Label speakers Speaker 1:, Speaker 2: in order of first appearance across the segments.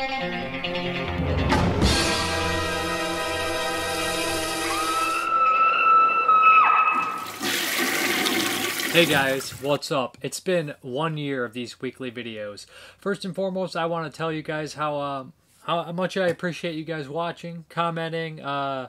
Speaker 1: Hey guys, what's up? It's been one year of these weekly videos. First and foremost, I want to tell you guys how um, how much I appreciate you guys watching, commenting, uh,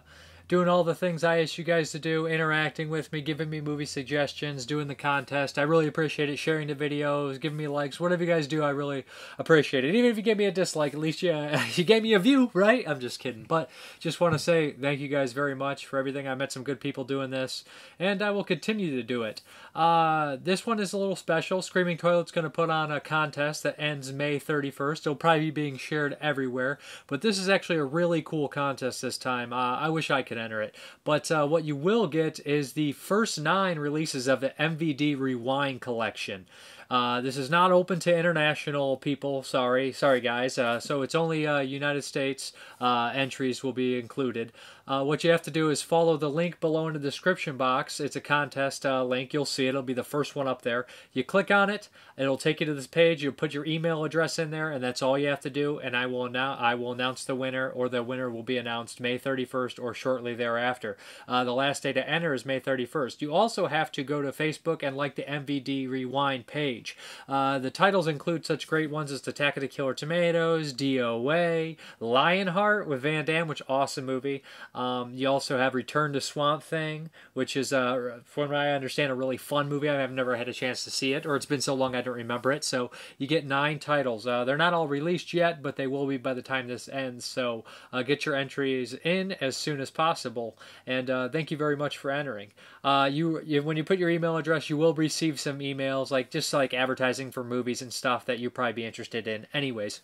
Speaker 1: doing all the things I ask you guys to do, interacting with me, giving me movie suggestions, doing the contest. I really appreciate it. Sharing the videos, giving me likes, whatever you guys do, I really appreciate it. Even if you give me a dislike, at least you, you gave me a view, right? I'm just kidding. But just want to say thank you guys very much for everything. I met some good people doing this, and I will continue to do it. Uh, this one is a little special. Screaming Toilet's going to put on a contest that ends May 31st. It'll probably be being shared everywhere, but this is actually a really cool contest this time. Uh, I wish I could enter it. But uh, what you will get is the first nine releases of the MVD Rewind collection. Uh, this is not open to international people. Sorry, sorry guys. Uh, so it's only uh, United States uh, entries will be included. Uh, what you have to do is follow the link below in the description box. It's a contest uh, link. You'll see it. It'll be the first one up there. You click on it. It'll take you to this page. You put your email address in there, and that's all you have to do. And I will announce. I will announce the winner, or the winner will be announced May 31st or shortly thereafter. the last day to enter is May 31st. You also have to go to Facebook and like the MVD Rewind page page. Uh, the titles include such great ones as Attack of the Killer Tomatoes, DOA, Lionheart with Van Damme, which awesome movie. Um, you also have Return to Swamp Thing, which is, uh, from what I understand, a really fun movie. I've never had a chance to see it, or it's been so long I don't remember it. So you get nine titles. Uh, they're not all released yet, but they will be by the time this ends. So uh, get your entries in as soon as possible. And uh, thank you very much for entering. Uh, you, you when you put your email address, you will receive some emails like just like advertising for movies and stuff that you'd probably be interested in anyways.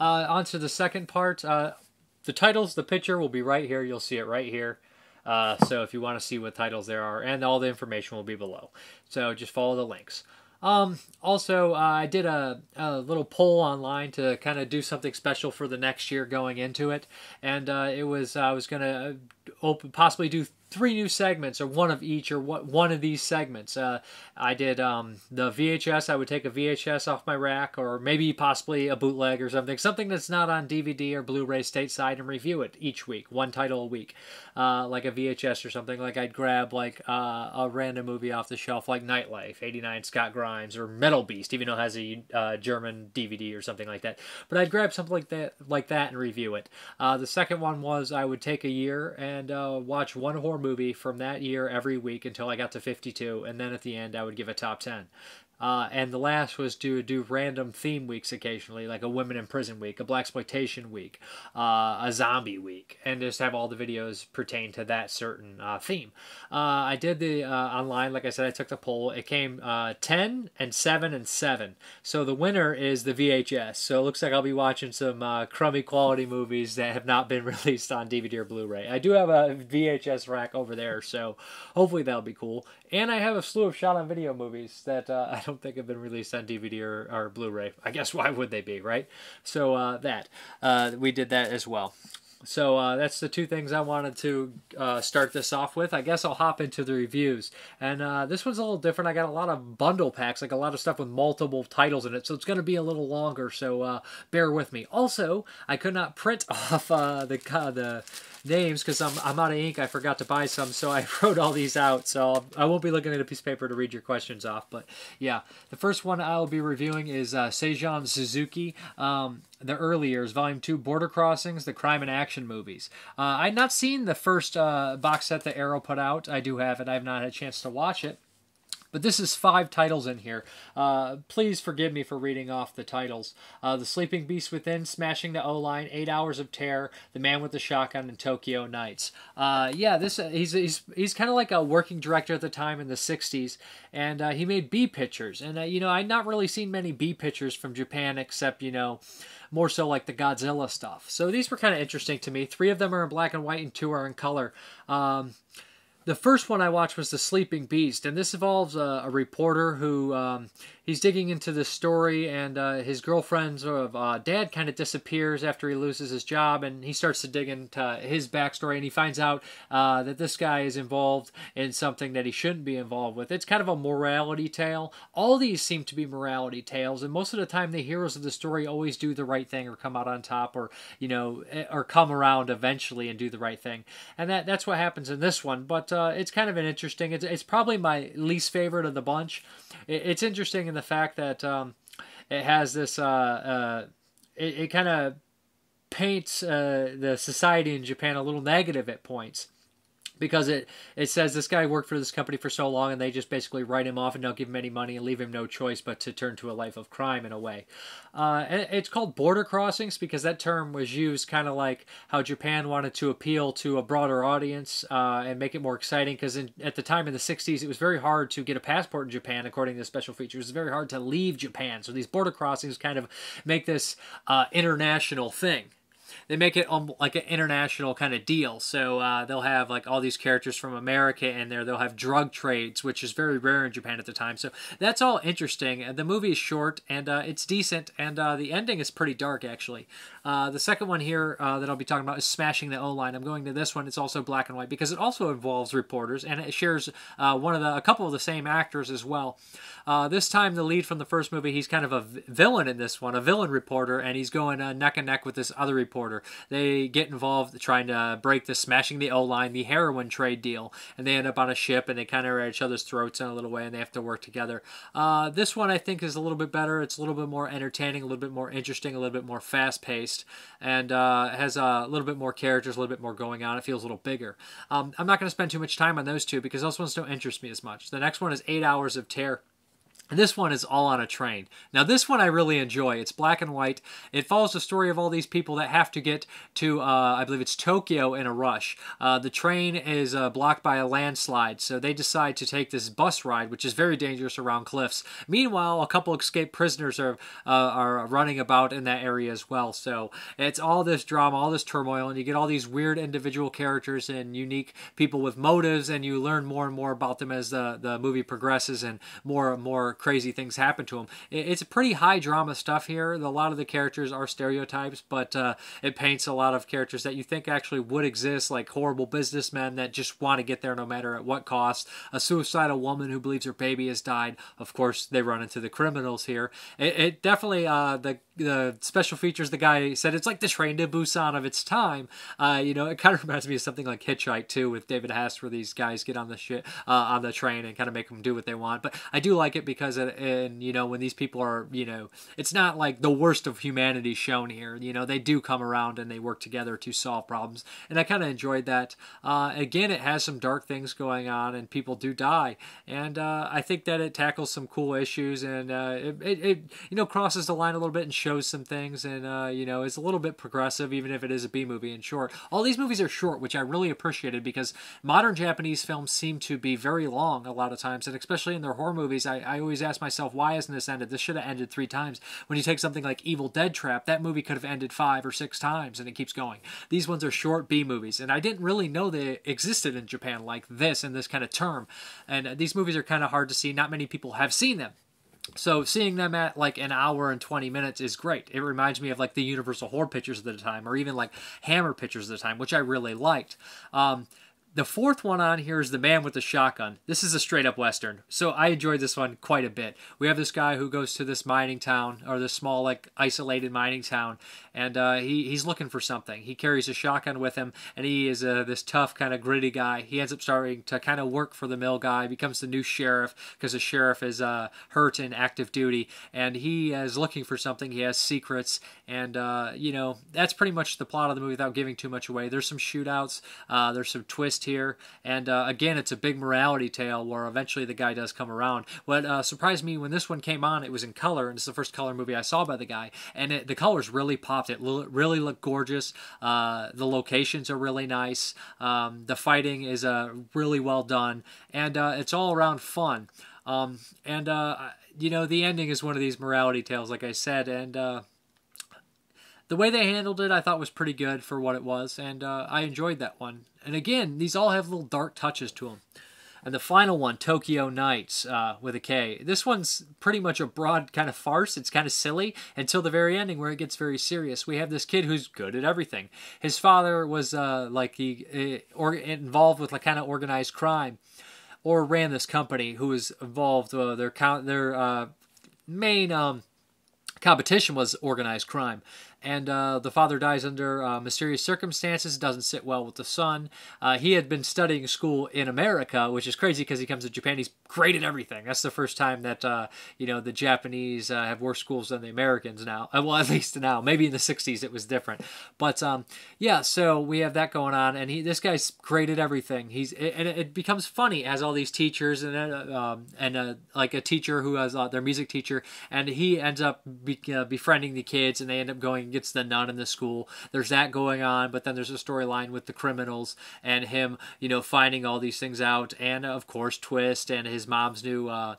Speaker 1: Uh, on to the second part. Uh, the titles, the picture will be right here. You'll see it right here. Uh, so if you want to see what titles there are, and all the information will be below. So just follow the links. Um, also, uh, I did a, a, little poll online to kind of do something special for the next year going into it, and uh, it was I was gonna open possibly do three new segments or one of each or one of these segments. Uh, i did um, the vhs i would take a vhs off my rack or maybe possibly a bootleg or something something that's not on dvd or blu-ray stateside and review it each week one title a week. Uh, like a vhs or something. Like i'd grab like uh, a random movie off the shelf like nightlife 89 scott grimes or metal beast even though it has a uh, german dvd or something like that. But i'd grab something like that like that and review it. Uh, the second one was i would take a year and uh, watch one horror movie from that year every week until I got to 52, and then at the end I would give a top 10. Uh, and the last was to do random theme weeks occasionally, like a women in prison week, a black exploitation week, uh, a zombie week, and just have all the videos pertain to that certain uh, theme. Uh, I did the uh, online, like I said, I took the poll. It came uh, 10 and 7 and 7. So the winner is the VHS. So it looks like I'll be watching some crummy quality movies that have not been released on DVD or Blu-ray. I do have a VHS rack over there, so hopefully that'll be cool. And I have a slew of shot on video movies that I don't think have been released on DVD or, or Blu-ray. I guess why would they be, right? So uh, that uh, we did that as well. So uh, that's the two things I wanted to uh, start this off with. I guess I'll hop into the reviews. And uh, this one's a little different. I got a lot of bundle packs, like a lot of stuff with multiple titles in it. So it's going to be a little longer. So uh, bear with me. Also, I could not print off uh, the the names because I'm, I'm out of ink. I forgot to buy some, so I wrote all these out. So I not be looking at a piece of paper to read your questions off. But yeah, the first one I'll be reviewing is uh, Suzuki. Um, the early years, Volume 2, Border Crossings, the crime and action movies. Uh, I've not seen the first uh, box set that Arrow put out. I do have it. I have not had a chance to watch it. But this is five titles in here. Uh, please forgive me for reading off the titles. Uh, the Sleeping Beast Within, Smashing the O-Line, Eight Hours of Terror, The Man with the Shotgun, and Tokyo Nights. Uh, yeah, this uh, he's he's he's kind of like a working director at the time in the '60s, and uh, he made B pictures. And uh, you know, I'd not really seen many B pictures from Japan except you know more so like the Godzilla stuff. So these were kind of interesting to me. Three of them are in black and white, and two are in color. Um, the first one I watched was The Sleeping Beast, and this involves a, a reporter who um, he's digging into this story, and uh, his girlfriend's uh, dad kind of disappears after he loses his job, and he starts to dig into his backstory, and he finds out uh, that this guy is involved in something that he shouldn't be involved with. It's kind of a morality tale. All these seem to be morality tales, and most of the time, the heroes of the story always do the right thing or come out on top, or you know, eh, or come around eventually and do the right thing, and that that's what happens in this one. But uh, it's kind of an interesting. It's it's probably my least favorite of the bunch. It, it's interesting in the fact that um, it has this. Uh, uh, it, it kind of paints uh, the society in Japan a little negative at points because it it says this guy worked for this company for so long and they just basically write him off and don't give him any money and leave him no choice but to turn to a life of crime in a way. Uh, and it's called border crossings because that term was used kind of like how Japan wanted to appeal to a broader audience uh, and make it more exciting because at the time in the 60s it was very hard to get a passport in Japan according to the special features. It was very hard to leave Japan. So these border crossings kind of make this uh, international thing they make it um, like an international kind of deal. So uh, they'll have like all these characters from America in there. They'll have drug trades, which is very rare in Japan at the time. So that's all interesting. The movie is short and uh, it's decent, and uh, the ending is pretty dark actually. Uh, the second one here uh, that I'll be talking about is Smashing the O Line. I'm going to this one. It's also black and white because it also involves reporters and it shares uh, one of the a couple of the same actors as well. this time, the lead from the first movie, he's kind of a villain in this one, a villain reporter, and he's going neck and neck with this other reporter. They get involved trying to break the smashing the O line, the heroin trade deal, and they end up on a ship and they kind of are at each other's throats in a little way and they have to work together. Uh, this one I think is a little bit better. It's a little bit more entertaining, a little bit more interesting, a little bit more fast paced, and uh, has a little bit more characters, a little bit more going on. It feels a little bigger. Um, I'm not going to spend too much time on those two because those ones don't interest me as much. The next one is Eight Hours of Terror. And this one is all on a train. Now, this one I really enjoy. It's black and white. It follows the story of all these people that have to get to, uh, I believe it's Tokyo in a rush. Uh, the train is uh, blocked by a landslide, so they decide to take this bus ride, which is very dangerous around cliffs. Meanwhile, a couple escaped prisoners are uh, are running about in that area as well. So it's all this drama, all this turmoil, and you get all these weird individual characters and unique people with motives, and you learn more and more about them as the, the movie progresses, and more and more crazy things happen to him. It's a pretty high drama stuff here. A lot of the characters are stereotypes, but uh, it paints a lot of characters that you think actually would exist, like horrible businessmen that just want to get there no matter at what cost. A suicidal woman who believes her baby has died. Of course, they run into the criminals here. It, it definitely uh, the the special features. The guy said it's like the train to Busan of its time. Uh, you know, it kind of reminds me of something like Hitchhike too, with David Hess, where these guys get on the shit uh, on the train and kind of make them do what they want. But I do like it because because and you know when these people are you know it's not like the worst of humanity shown here you know they do come around and they work together to solve problems and i kind of enjoyed that uh, again it has some dark things going on and people do die and uh, i think that it tackles some cool issues and uh, it, it, it, you know crosses the line a little bit and shows some things and uh, you know is a little bit progressive even if it is a b movie in short all these movies are short which i really appreciated because modern japanese films seem to be very long a lot of times and especially in their horror movies i, I always ask myself, why hasn't this ended? This should have ended three times. When you take something like Evil Dead Trap, that movie could have ended five or six times, and it keeps going. These ones are short B movies, and I didn't really know they existed in Japan like this in this kind of term. And these movies are kind of hard to see. Not many people have seen them. So seeing them at like an hour and 20 minutes is great. It reminds me of like the Universal Horror pictures of the time or even like Hammer pictures of the time, which I really liked. Um, the fourth one on here is The Man with the Shotgun. This is a straight up Western. So I enjoyed this one quite a bit. We have this guy who goes to this mining town, or this small, like, isolated mining town, and uh, he, he's looking for something. He carries a shotgun with him, and he is uh, this tough, kind of gritty guy. He ends up starting to kind of work for the mill guy, becomes the new sheriff, because the sheriff is uh, hurt in active duty, and he is looking for something. He has secrets, and, uh, you know, that's pretty much the plot of the movie without giving too much away. There's some shootouts, uh, there's some twists here. And uh, again, it's a big morality tale where eventually the guy does come around. What uh, surprised me when this one came on, it was in color, and it's the first color movie I saw by the guy, and it, the colors really popped. It really looked gorgeous. Uh, the locations are really nice. Um, the fighting is uh, really well done, and uh, it's all around fun. Um, and uh, you know, the ending is one of these morality tales, like I said, and the way they handled it, I thought was pretty good for what it was, and uh, I enjoyed that one. And again, these all have little dark touches to them. And the final one, Tokyo Nights, uh, with a K. This one's pretty much a broad kind of farce. It's kind of silly until the very ending where it gets very serious. We have this kid who's good at everything. His father was uh, like he uh, or involved with like kind of organized crime, or ran this company who was involved. Uh, their count their uh, main um, competition was organized crime and uh, the father dies under uh, mysterious circumstances. Doesn't sit well with the son. Uh, he had been studying school in America, which is crazy because he comes to Japan. He's great at everything. That's the first time that uh, you know the Japanese uh, have worse schools than the Americans now. Uh, well, at least now. Maybe in the '60s it was different, but um, yeah. So we have that going on, and he this guy's great at everything. He's and it becomes funny as all these teachers and um, and like a teacher who has their music teacher, and he ends up be, befriending the kids, and they end up going gets the nun in the school. There's that going on, but then there's a storyline with the criminals and him, you know, finding all these things out, and of course Twist and his mom's new uh,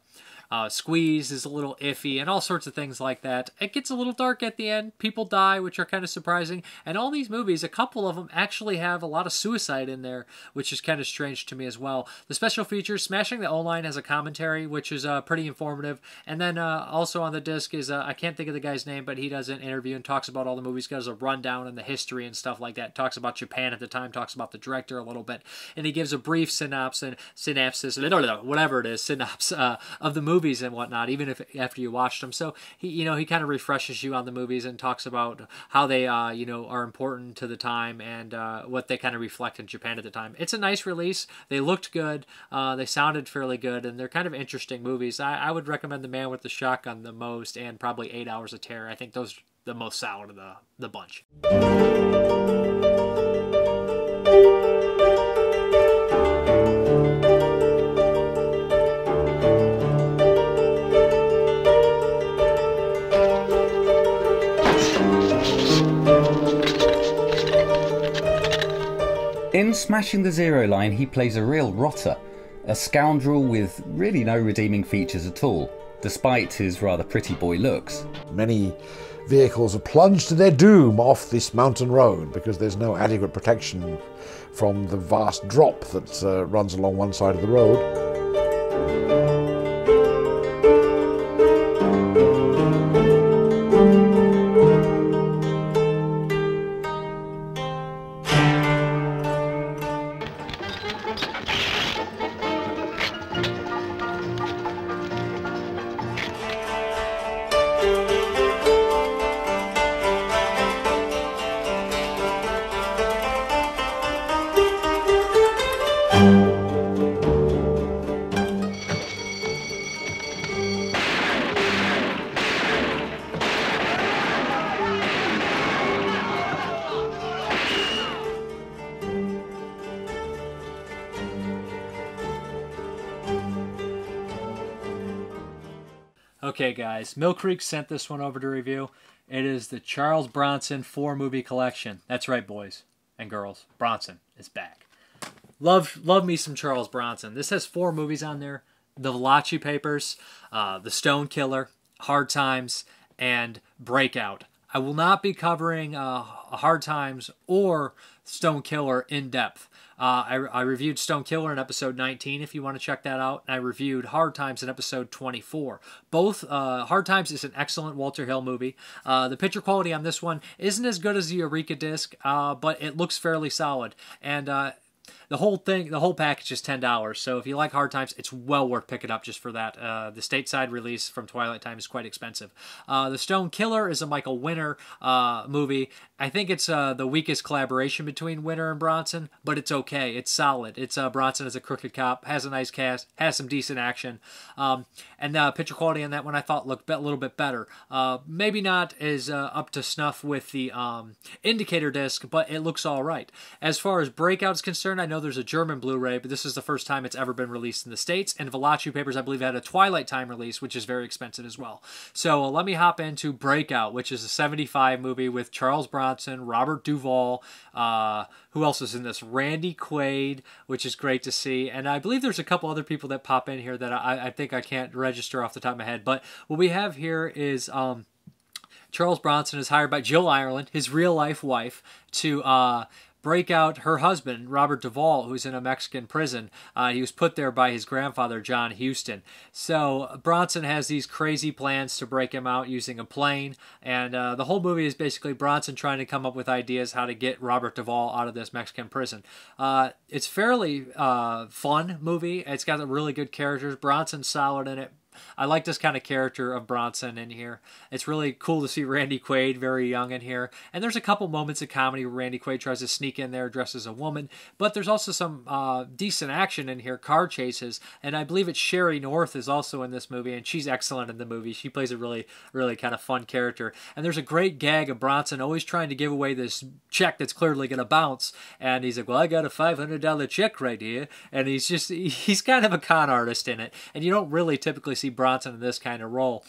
Speaker 1: uh, Squeeze is a little iffy, and all sorts of things like that. It gets a little dark at the end. People die, which are kind of surprising. And all these movies, a couple of them actually have a lot of suicide in there, which is kind of strange to me as well. The special features, Smashing the O-Line has a commentary, which is uh, pretty informative. And then uh, also on the disc is, uh, I can't think of the guy's name, but he does an interview and talks about all the movies, gives a rundown and the history and stuff like that. Talks about Japan at the time, talks about the director a little bit. And he gives a brief synopsis, synopsis, whatever it is, synopsis uh, of the movie movies and whatnot, even if after you watched them. So he, you know, he kind of refreshes you on the movies and talks about how they, uh, you know, are important to the time and uh, what they kind of reflect in Japan at the time. It's a nice release. They looked good. Uh, they sounded fairly good, and they're kind of interesting movies. I, I would recommend The Man with the Shotgun the most, and probably Eight Hours of Terror. I think those the most solid of the the bunch.
Speaker 2: In Smashing the Zero Line, he plays a real rotter, a scoundrel with really no redeeming features at all, despite his rather pretty boy looks.
Speaker 3: Many vehicles are plunged to their doom off this mountain road because there's no adequate protection from the vast drop that uh, runs along one side of the road.
Speaker 1: Okay, guys, Mill Creek sent this one over to review. It is the Charles Bronson four movie collection. That's right, boys and girls. Bronson is back. Love, love me some Charles Bronson. This has four movies on there: The Valachi Papers, uh, The Stone Killer, Hard Times, and Breakout. I will not be covering uh, Hard Times or Stone Killer in depth. Uh, I, I, reviewed Stone Killer in episode 19 if you want to check that out. And I reviewed Hard Times in episode 24. Both, uh, Hard Times is an excellent Walter Hill movie. Uh, the picture quality on this one isn't as good as the Eureka disc, uh, but it looks fairly solid. And uh, the whole thing, the whole package is ten dollars. So if you like Hard Times, it's well worth picking up just for that. Uh, the stateside release from Twilight Time is quite expensive. Uh, the Stone Killer is a Michael Winner uh, movie. I think it's uh, the weakest collaboration between Winner and Bronson, but it's okay. It's solid. It's uh, Bronson as a crooked cop, has a nice cast, has some decent action, um, and the picture quality on that one I thought looked a little bit better. Uh, maybe not as up to snuff with the um, Indicator disc, but it looks all right. As far as Breakout is concerned, I know there's a German Blu-ray, but this is the first time it's ever been released in the States. And Valachi Papers, I believe, had a Twilight Time release, which is very expensive as well. So uh, let me hop into Breakout, which is a 75 movie with Charles Bronson, Robert Duvall, uh, who else is in this? Randy Quaid, which is great to see. And I believe there's a couple other people that pop in here that I, I think I can't register off the top of my head. But what we have here is... Um, Charles Bronson is hired by Jill Ireland, his real life wife, to uh, break out her husband, Robert Duvall, who's in a Mexican prison. Uh, he was put there by his grandfather, John Huston. So Bronson has these crazy plans to break him out using a plane, and uh, the whole movie is basically Bronson trying to come up with ideas how to get Robert Duvall out of this Mexican prison. Uh, it's fairly uh, fun movie. It's got really good characters. Bronson's solid in it. I like this kind of character of Bronson in here. It's really cool to see Randy Quaid very young in here. And there's a couple moments of comedy where Randy Quaid tries to sneak in there dressed as a woman. But there's also some uh, decent action in here, car chases. And I believe it's Sheree North is also in this movie, and she's excellent in the movie. She plays a really, really kind of fun character. And there's a great gag of Bronson always trying to give away this check that's clearly going to bounce. And he's like, well, I got a $500 check right here. And he's just, he's kind of a con artist in it. And you don't really typically see Bronson in this kind of role.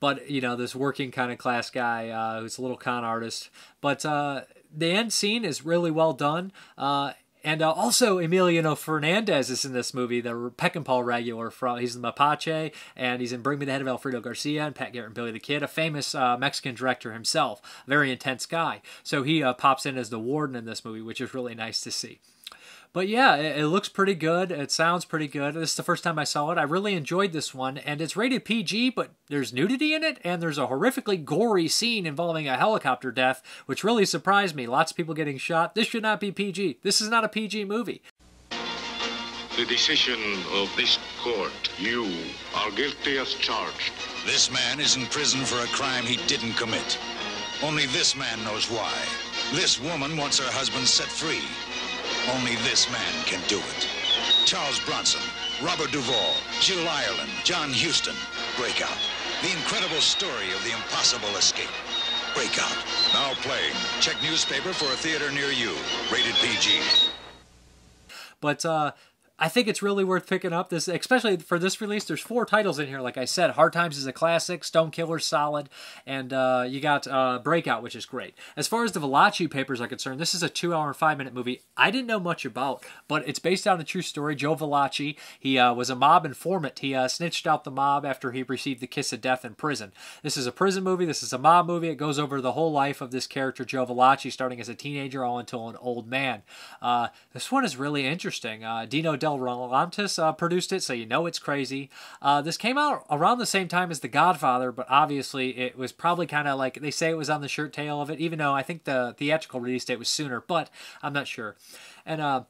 Speaker 1: But, you know, this working kind of class guy uh, who's a little con artist. But uh, the end scene is really well done. Uh, and uh, also Emiliano Fernandez is in this movie, the Peckinpah regular from he's the Mapache, and he's in Bring Me the Head of Alfredo Garcia and Pat Garrett and Billy the Kid, a famous uh, Mexican director himself, very intense guy. So he uh, pops in as the warden in this movie, which is really nice to see. But yeah, it, it, looks pretty good. It sounds pretty good. This is the first time I saw it. I really enjoyed this one, and it's rated PG, but there's nudity in it, and there's a horrifically gory scene involving a helicopter death, which really surprised me. Lots of people getting shot. This should not be PG. This is not a PG movie.
Speaker 4: The decision of this court, you are guilty as charged.
Speaker 5: This man is in prison for a crime he didn't commit. Only this man knows why. This woman wants her husband set free. Only this man can do it. Charles Bronson, Robert Duvall, Jill Ireland, John Huston. Breakout. The incredible story of the impossible escape. Breakout. Now playing. Check newspaper for a theater near you. Rated PG.
Speaker 1: But uh I think it's really worth picking up this, especially for this release. There's four titles in here. Like I said, Hard Times is a classic, Stone Killer solid, and uh, you got uh, Breakout, which is great. As far as the Valachi papers are concerned, this is a two-hour and five-minute movie. I didn't know much about, but it's based on a true story. Joe Valachi, he uh, was a mob informant. He uh, snitched out the mob after he received the kiss of death in prison. This is a prison movie. This is a mob movie. It goes over the whole life of this character, Joe Valachi, starting as a teenager all until an old man. Uh, this one is really interesting. Uh, Dino Del Laurentiis uh, produced it, so you know it's crazy. Uh, this came out around the same time as The Godfather, but obviously it was probably kind of like they say it was on the shirt tail of it, even though I think the theatrical release date was sooner, but I'm not sure. And uh,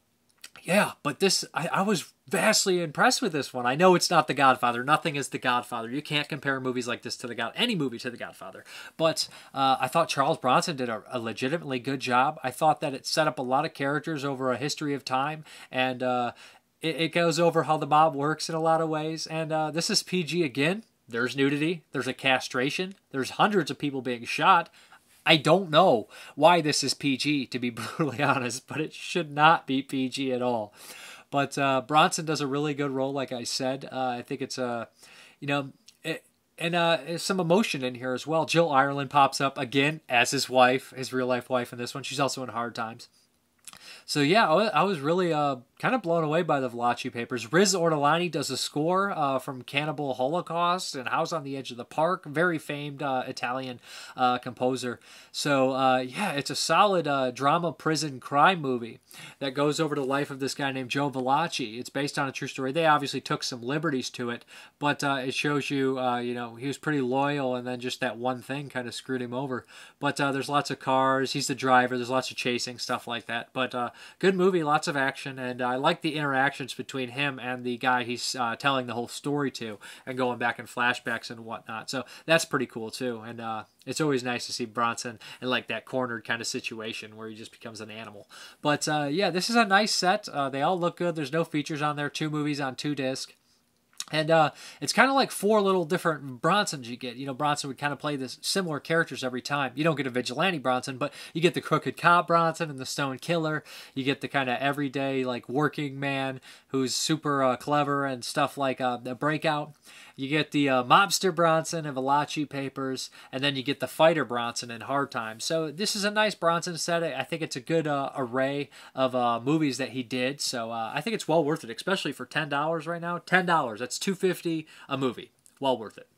Speaker 1: yeah, but this I, I was vastly impressed with this one. I know it's not The Godfather. Nothing is The Godfather. You can't compare movies like this to The God any movie to The Godfather. But uh, I thought Charles Bronson did a, a, legitimately good job. I thought that it set up a lot of characters over a history of time, and uh, it, it, goes over how the mob works in a lot of ways. And uh, this is PG again. There's nudity. There's a castration. There's hundreds of people being shot. I don't know why this is PG, to be brutally honest, but it should not be PG at all. But uh, Bronson does a really good role, like I said. Uh, I think it's a, you know, it, and uh, some emotion in here as well. Jill Ireland pops up again as his wife, his real life wife in this one. She's also in Hard Times. So yeah, I was really uh, kind of blown away by the Valachi papers. Riz Ortolani does a score uh, from Cannibal Holocaust and House on the Edge of the Park, very famed uh, Italian uh, composer. So uh, yeah, it's a solid uh, drama prison crime movie that goes over the life of this guy named Joe Valachi. It's based on a true story. They obviously took some liberties to it, but it shows you, you know, he was pretty loyal, and then just that one thing kind of screwed him over. But there's lots of cars. He's the driver. There's lots of chasing stuff like that. But good movie, lots of action, and I like the interactions between him and the guy he's uh, telling the whole story to, and going back in flashbacks and whatnot. So that's pretty cool too, and uh, it's always nice to see Bronson in like that cornered kind of situation where he just becomes an animal. But uh, yeah, this is a nice set. Uh, they all look good. There's no features on there. Two movies on two disc. And uh, it's kind of like four little different Bronsons you get. You know, Bronson would kind of play this similar characters every time. You don't get a vigilante Bronson, but you get the crooked cop Bronson and the stone killer. You get the kind of everyday like working man who's super uh, clever and stuff like uh, the breakout. You get the uh, mobster Bronson and Valachi papers, and then you get the fighter Bronson in Hard Times. So this is a nice Bronson set. I think it's a good uh, array of uh, movies that he did. So uh, I think it's well worth it, especially for ten dollars right now. Ten dollars. That's that's 250 a movie. Well worth it.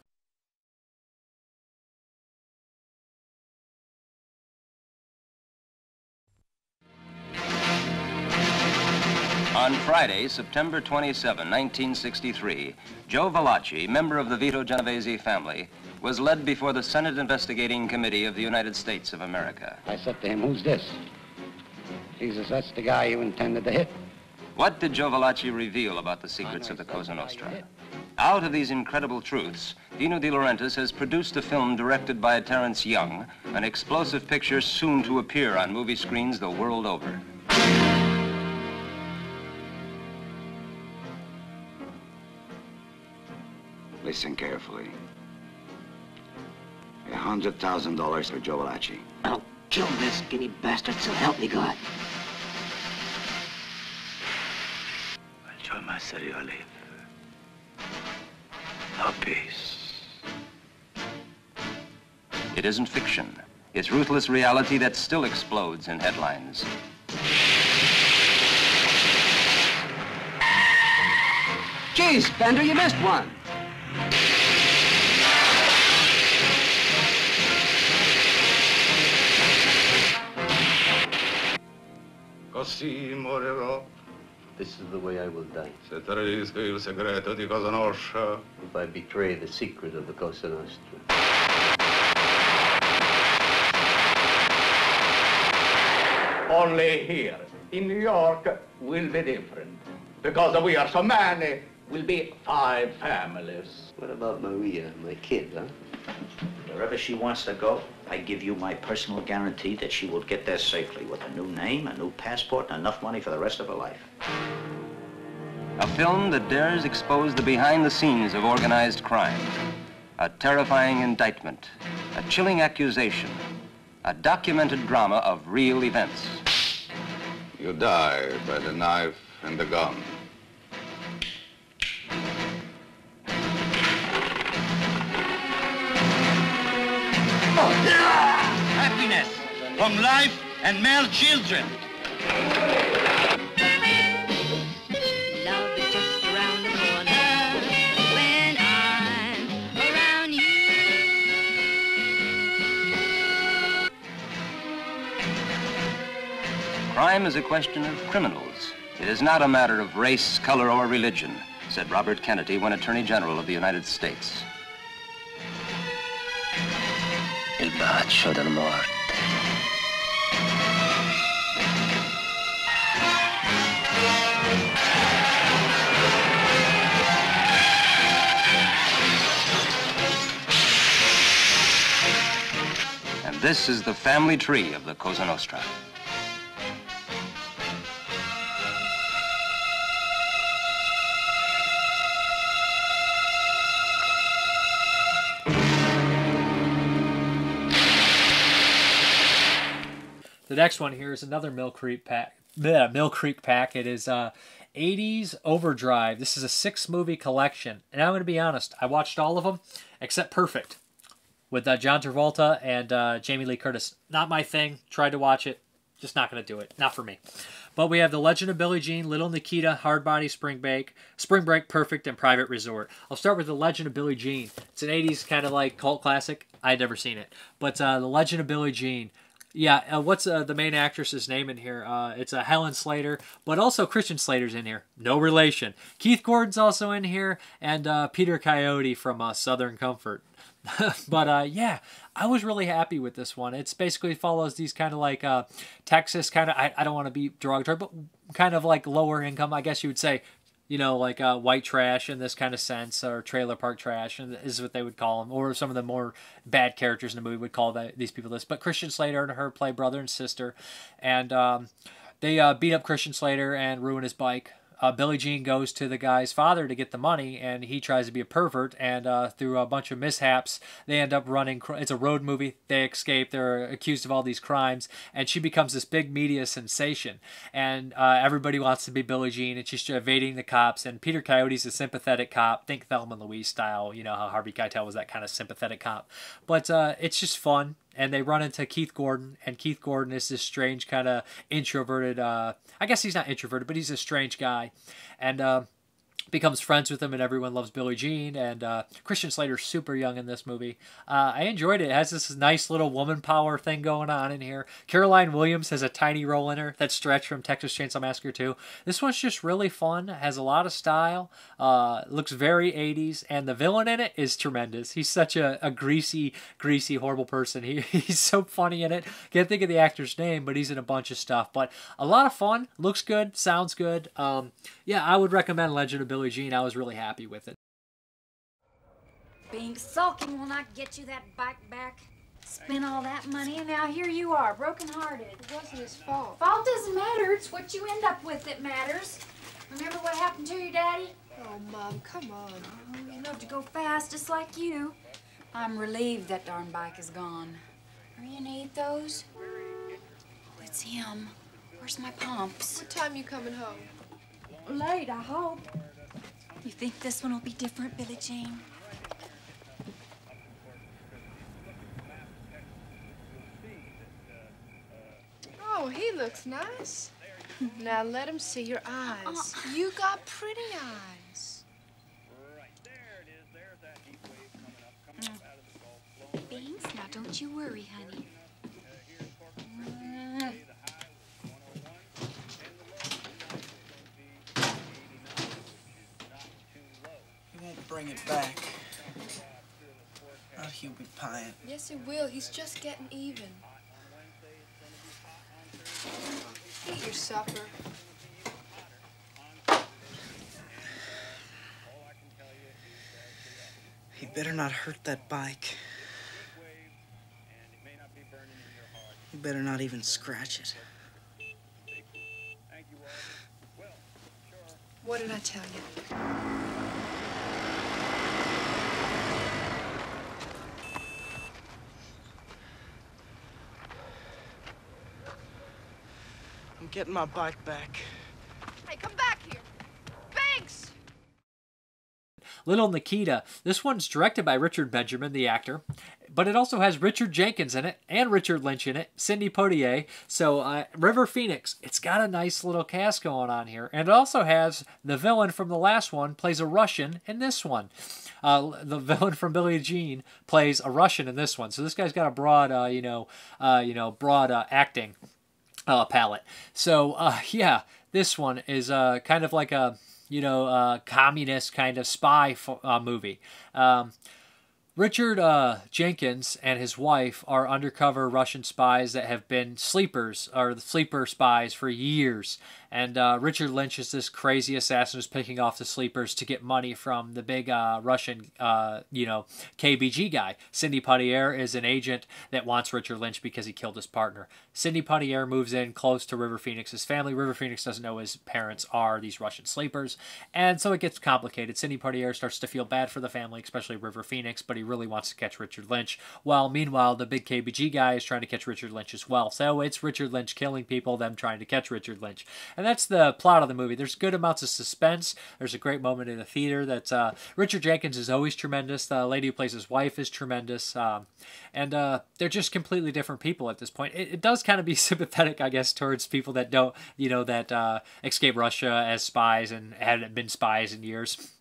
Speaker 6: On Friday, September 27, 1963, Joe Valachi, member of the Vito Genovese family, was led before the Senate Investigating Committee of the United States of America.
Speaker 7: I said to him, who's this? He says, that's the guy you intended to hit.
Speaker 6: What did Joe reveal about the secrets of the Cosa Nostra? Out of these incredible truths, Dino De Laurentiis has produced a film directed by Terence Young, an explosive picture soon to appear on movie screens the world over.
Speaker 8: Listen carefully. A hundred thousand dollars for Joe
Speaker 7: I'll kill this skinny bastard, so help me God.
Speaker 8: Joe Masterio live. No peace.
Speaker 6: It isn't fiction. It's ruthless reality that still explodes in headlines.
Speaker 7: Geez, Bender, you missed one.
Speaker 4: Così morirò.
Speaker 9: This is the way I will die.
Speaker 4: Se tradisco il segreto di Cosa Nostra.
Speaker 9: If I betray the secret of the Cosa Nostra.
Speaker 10: Only here, in New York, will be different. Because we are so many, will be five families.
Speaker 9: What about Maria, my kid, huh?
Speaker 11: Wherever she wants to go, I give you my personal guarantee that she will get there safely with a new name, a new passport, and enough money for the rest of her life.
Speaker 6: A film that dares expose the behind the scenes of organized crime. A terrifying indictment, a chilling accusation, a documented drama of real events.
Speaker 8: You die by the knife and the gun.
Speaker 5: Happiness from life and male children.
Speaker 12: Love is just around the corner when I'm around you.
Speaker 6: Crime is a question of criminals. It is not a matter of race, color, or religion, said Robert Kennedy when Attorney General of the United States.
Speaker 11: Morte.
Speaker 6: And this is the family tree of the Cosa Nostra.
Speaker 1: The next one here is another Mill Creek pack. Bleh, Mill Creek pack. It is uh, 80s Overdrive. This is a six movie collection, and I'm going to be honest. I watched all of them except Perfect with uh, John Travolta and uh, Jamie Lee Curtis. Not my thing. Tried to watch it, just not going to do it. Not for me. But we have The Legend of Billie Jean, Little Nikita, Hard Body, Spring Break, Spring Break, Perfect, and Private Resort. I'll start with The Legend of Billie Jean. It's an 80s kind of like cult classic. I'd never seen it. But uh, The Legend of Billie Jean. Yeah, uh, what's uh, the main actress's name in here? Uh, it's uh, Helen Slater, but also Christian Slater's in here. No relation. Keith Gordon's also in here, and uh, Peter Coyote from uh, Southern Comfort. but uh, yeah, I was really happy with this one. It's basically follows these kind of like Texas kind of. I, I don't want to be derogatory, but kind of like lower income, I guess you would say. You know, like uh, white trash in this kind of sense, or trailer park trash, and is what they would call them, or some of the more bad characters in the movie would call that, these people this. But Christian Slater and her play brother and sister, and um, they uh, beat up Christian Slater and ruin his bike. Uh, Billie Jean goes to the guy's father to get the money, and he tries to be a pervert. And uh, through a bunch of mishaps, they end up running. It's a road movie. They escape. They're accused of all these crimes, and she becomes this big media sensation. And uh, everybody wants to be Billie Jean, and she's evading the cops. And Peter Coyote's a sympathetic cop. Think Thelma and Louise style. You know how Harvey Keitel was that kind of sympathetic cop. But uh, it's just fun and they run into Keith Gordon, and Keith Gordon is this strange kind of introverted. Uh, I guess he's not introverted, but he's a strange guy, and uh, becomes friends with him and everyone loves Billie Jean and uh, Christian Slater's super young in this movie. Uh, I enjoyed it. It has this nice little woman power thing going on in here. Caroline Williams has a tiny role in her that's stretched from Texas Chainsaw Massacre 2. This one's just really fun, has a lot of style, uh, looks very 80s, and the villain in it is tremendous. He's such a, a greasy, greasy, horrible person. He, he's so funny in it. Can't think of the actor's name, but he's in a bunch of stuff. But a lot of fun, looks good, sounds good. Um, yeah, I would recommend Legend of Billie Jean. I was really happy with it.
Speaker 13: Being sulking will not get you that bike back. Spent all that money, and now here you are, broken-hearted. It wasn't his fault. Fault doesn't matter. It's what you end up with that matters. Remember what happened to your daddy?
Speaker 14: Oh, Mom, come on.
Speaker 13: Oh, you love to go fast, just like you. I'm relieved that darn bike is gone. Are you gonna eat those? Oh, it's him. Where's my pumps?
Speaker 14: What time you coming home?
Speaker 13: Late, I hope. You think this one will be different, Billie Jean?
Speaker 14: Oh, he looks nice. now let him see your eyes. Uh-uh. You got pretty eyes.
Speaker 13: Beans, now don't you worry, honey.
Speaker 15: He won't bring it back. Not Hubert Pyatt.
Speaker 14: Yes, he will. He's just getting even. Eat your supper.
Speaker 15: He better not hurt that bike. He better not even scratch it.
Speaker 14: What did I tell you?
Speaker 15: I'm getting my bike back.
Speaker 14: Hey, come back here. Banks!
Speaker 1: Little Nikita. This one's directed by Richard Benjamin, the actor, but it also has Richard Jenkins in it and Richard Lynch in it, Sidney Poitier. So uh, River Phoenix. It's got a nice little cast going on here, and it also has the villain from the last one plays a Russian in this one. Uh, the villain from Billie Jean plays a Russian in this one. So this guy's got a broad, uh, you know, uh, you know, broad uh, acting uh, palette. So uh, yeah, this one is uh, kind of like a you know uh, communist kind of spy uh, movie. Um, Richard uh, Jenkins and his wife are undercover Russian spies that have been sleepers or the sleeper spies for years. And uh, Richard Lynch is this crazy assassin who's picking off the sleepers to get money from the big uh, Russian, uh, you know, KBG guy. Sidney Poitier is an agent that wants Richard Lynch because he killed his partner. Sidney Poitier moves in close to River Phoenix's family. River Phoenix doesn't know his parents are these Russian sleepers, and so it gets complicated. Sidney Poitier starts to feel bad for the family, especially River Phoenix, but he really wants to catch Richard Lynch. While meanwhile, the big KBG guy is trying to catch Richard Lynch as well. So it's Richard Lynch killing people, them trying to catch Richard Lynch, and that's the plot of the movie. There's good amounts of suspense. There's a great moment in the theater. that uh, Richard Jenkins is always tremendous. The lady who plays his wife is tremendous, um, and uh, they're just completely different people at this point. It, it does kind of be sympathetic, I guess, towards people that don't, you know, that uh, escape Russia as spies and hadn't been spies in years.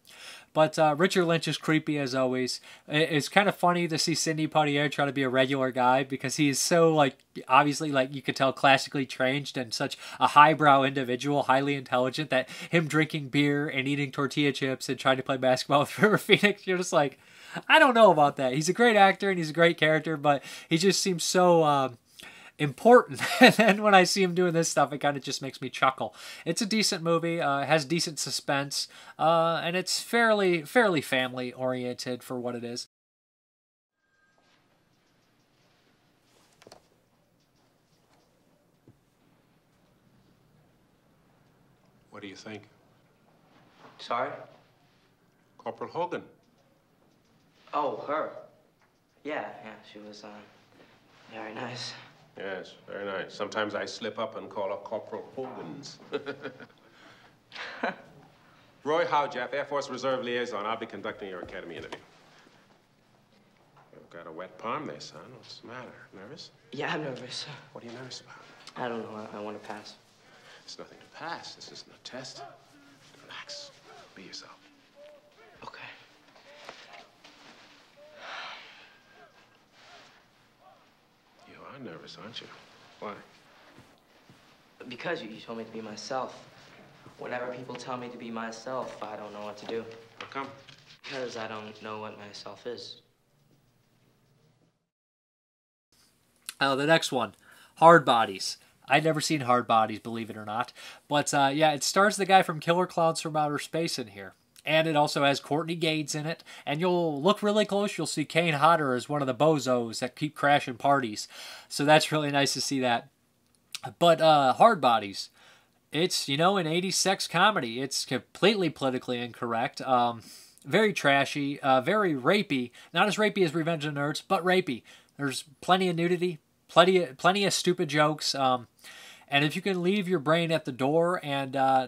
Speaker 1: But uh, Richard Lynch is creepy as always. It's kind of funny to see Sidney Poitier try to be a regular guy because he is so like obviously like you could tell classically trained and such a highbrow individual, highly intelligent. That him drinking beer and eating tortilla chips and trying to play basketball with River Phoenix, you're just like, I don't know about that. He's a great actor and he's a great character, but he just seems so. Um, important. and then when I see him doing this stuff, it kind of just makes me chuckle. It's a decent movie. Uh, has decent suspense, uh, and it's fairly fairly family oriented for what it is.
Speaker 16: What do you think?
Speaker 17: Sorry?
Speaker 16: Corporal Hogan.
Speaker 17: Oh, her. Yeah, yeah, she was uh, very nice.
Speaker 16: Yes, very nice. Sometimes I slip up and call her Corporal Hogan's. Roy Howjaff, Air Force Reserve Liaison. I'll be conducting your academy interview. You've got a wet palm there, son. What's the matter? Nervous?
Speaker 17: Yeah, I'm nervous.
Speaker 16: What are you nervous about?
Speaker 17: I don't know. I, I want to pass.
Speaker 16: It's nothing to pass. This isn't a test. Relax. Be yourself. Are nervous, aren't you? Why?
Speaker 17: Because you, you told me to be myself. Whenever people tell me to be myself, I don't know what to do.
Speaker 16: How come?
Speaker 17: Because I don't know what myself is.
Speaker 1: Oh, the next one, Hard Bodies. I'd never seen Hard Bodies, believe it or not. But uh, yeah, it stars the guy from Killer Clowns from Outer Space in here. And it also has Courtney Gains in it. And you'll look really close, you'll see Kane Hodder as one of the bozos that keep crashing parties. So that's really nice to see that. But uh, Hard Bodies, it's, you know, an 80s sex comedy. It's completely politically incorrect. Um, very trashy, uh, very rapey. Not as rapey as Revenge of the Nerds, but rapey. There's plenty of nudity, plenty of, plenty of stupid jokes. Um, and if you can leave your brain at the door and uh,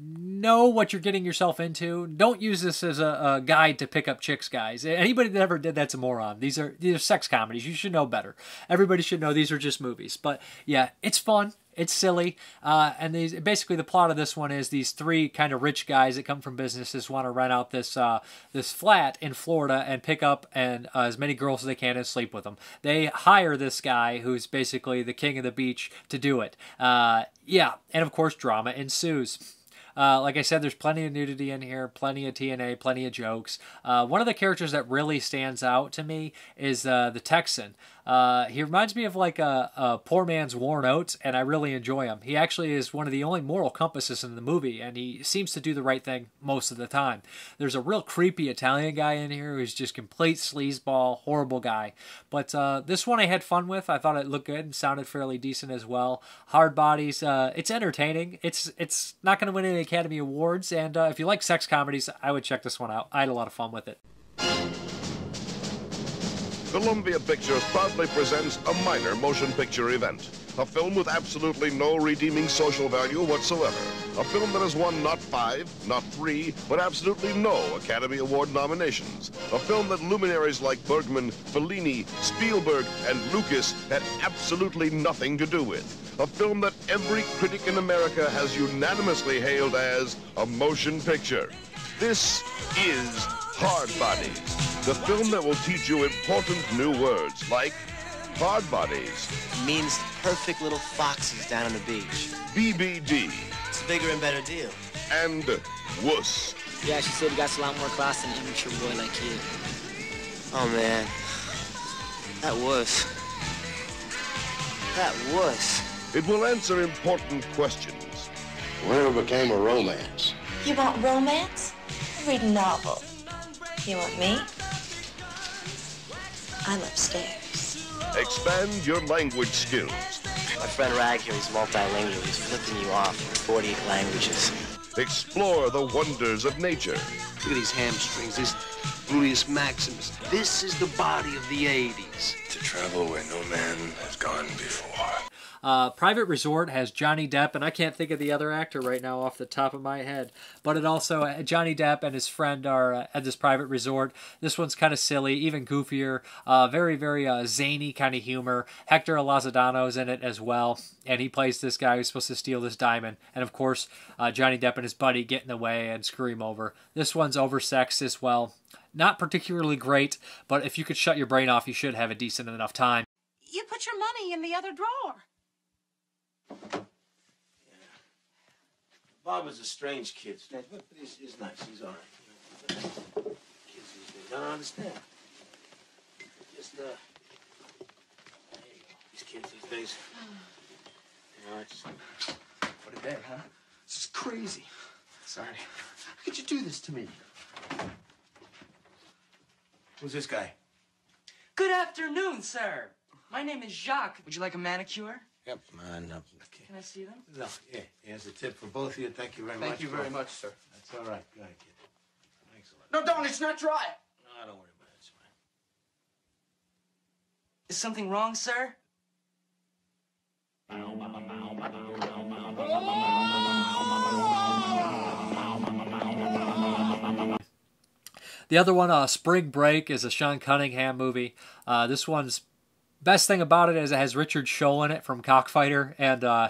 Speaker 1: know what you're getting yourself into, don't use this as a, a, guide to pick up chicks, guys. Anybody that ever did that's a moron. These are these are sex comedies. You should know better. Everybody should know these are just movies. But yeah, it's fun. It's silly, uh, and these basically the plot of this one is these three kind of rich guys that come from businesses want to rent out this uh, this flat in Florida and pick up and uh, as many girls as they can and sleep with them. They hire this guy who's basically the king of the beach to do it. Uh, yeah, and of course drama ensues. Uh, like I said, there's plenty of nudity in here, plenty of TNA, plenty of jokes. Uh, one of the characters that really stands out to me is uh, the Texan. Uh, he reminds me of like a, a, poor man's Warren Oates, and I really enjoy him. He actually is one of the only moral compasses in the movie, and he seems to do the right thing most of the time. There's a real creepy Italian guy in here who's just complete sleazeball, horrible guy. But uh, this one I had fun with. I thought it looked good and sounded fairly decent as well. Hard Bodies, uh, it's entertaining. It's it's not going to win any Academy Awards, and uh, if you like sex comedies, I would check this one out. I had a lot of fun with it.
Speaker 18: Columbia Pictures proudly presents a minor motion picture event. A film with absolutely no redeeming social value whatsoever. A film that has won not five, not three, but absolutely no Academy Award nominations. A film that luminaries like Bergman, Fellini, Spielberg, and Lucas had absolutely nothing to do with. A film that every critic in America has unanimously hailed as a motion picture. This is Hard Bodies, the film that will teach you important new words like hard bodies.
Speaker 19: Means perfect little foxes down on the beach.
Speaker 18: BBD.
Speaker 19: It's a bigger and better deal.
Speaker 18: And wuss.
Speaker 20: Yeah, she said he got a lot more class than an immature boy like you.
Speaker 19: Oh, man. That wuss. That wuss.
Speaker 18: It will answer important questions.
Speaker 9: Whatever became a romance?
Speaker 21: You want romance? Read a novel. You want me? I'm upstairs.
Speaker 18: Expand your language skills.
Speaker 19: My friend Rag here, he's multilingual. He's flipping you off in 48 languages.
Speaker 18: Explore the wonders of nature.
Speaker 9: Look at these hamstrings, this gluteus maximus. This is the body of the 80s.
Speaker 22: To travel where no man has gone before.
Speaker 1: Uh, Private Resort has Johnny Depp, and I can't think of the other actor right now off the top of my head. But it also uh, Johnny Depp and his friend are uh, at this private resort. This one's kind of silly, even goofier. Uh, very, very uh, zany kind of humor. Hector Elizondo in it as well, and he plays this guy who's supposed to steal this diamond. And of course, uh, Johnny Depp and his buddy get in the way and screw him over. This one's oversexed as well. Not particularly great, but if you could shut your brain off, you should have a decent enough time.
Speaker 23: You put your money in the other drawer.
Speaker 22: Bob is a strange kid, strange, but he's, he's nice. He's all right. Kids these days, I don't understand. Just, uh, there you go. These kids these days. You know, I just put it there, huh? This is crazy. Sorry. How could you do this to me? Who's this guy?
Speaker 17: Good afternoon, sir. My name is Jacques. Would you like a manicure?
Speaker 22: Yep, man. No.
Speaker 17: Can I see them?
Speaker 22: No, yeah, here's a tip for both of you. Thank you very much.
Speaker 17: Thank you very much, sir.
Speaker 22: That's all right. Go ahead, kid. Thanks a lot.
Speaker 17: No, don't. It's not dry.
Speaker 22: No, don't worry about it. It's fine.
Speaker 17: Is something wrong, sir?
Speaker 1: The other one, uh, Spring Break, is a Sean Cunningham movie. Uh, this one's best thing about it is it has Richard Shull in it from Cockfighter, and uh,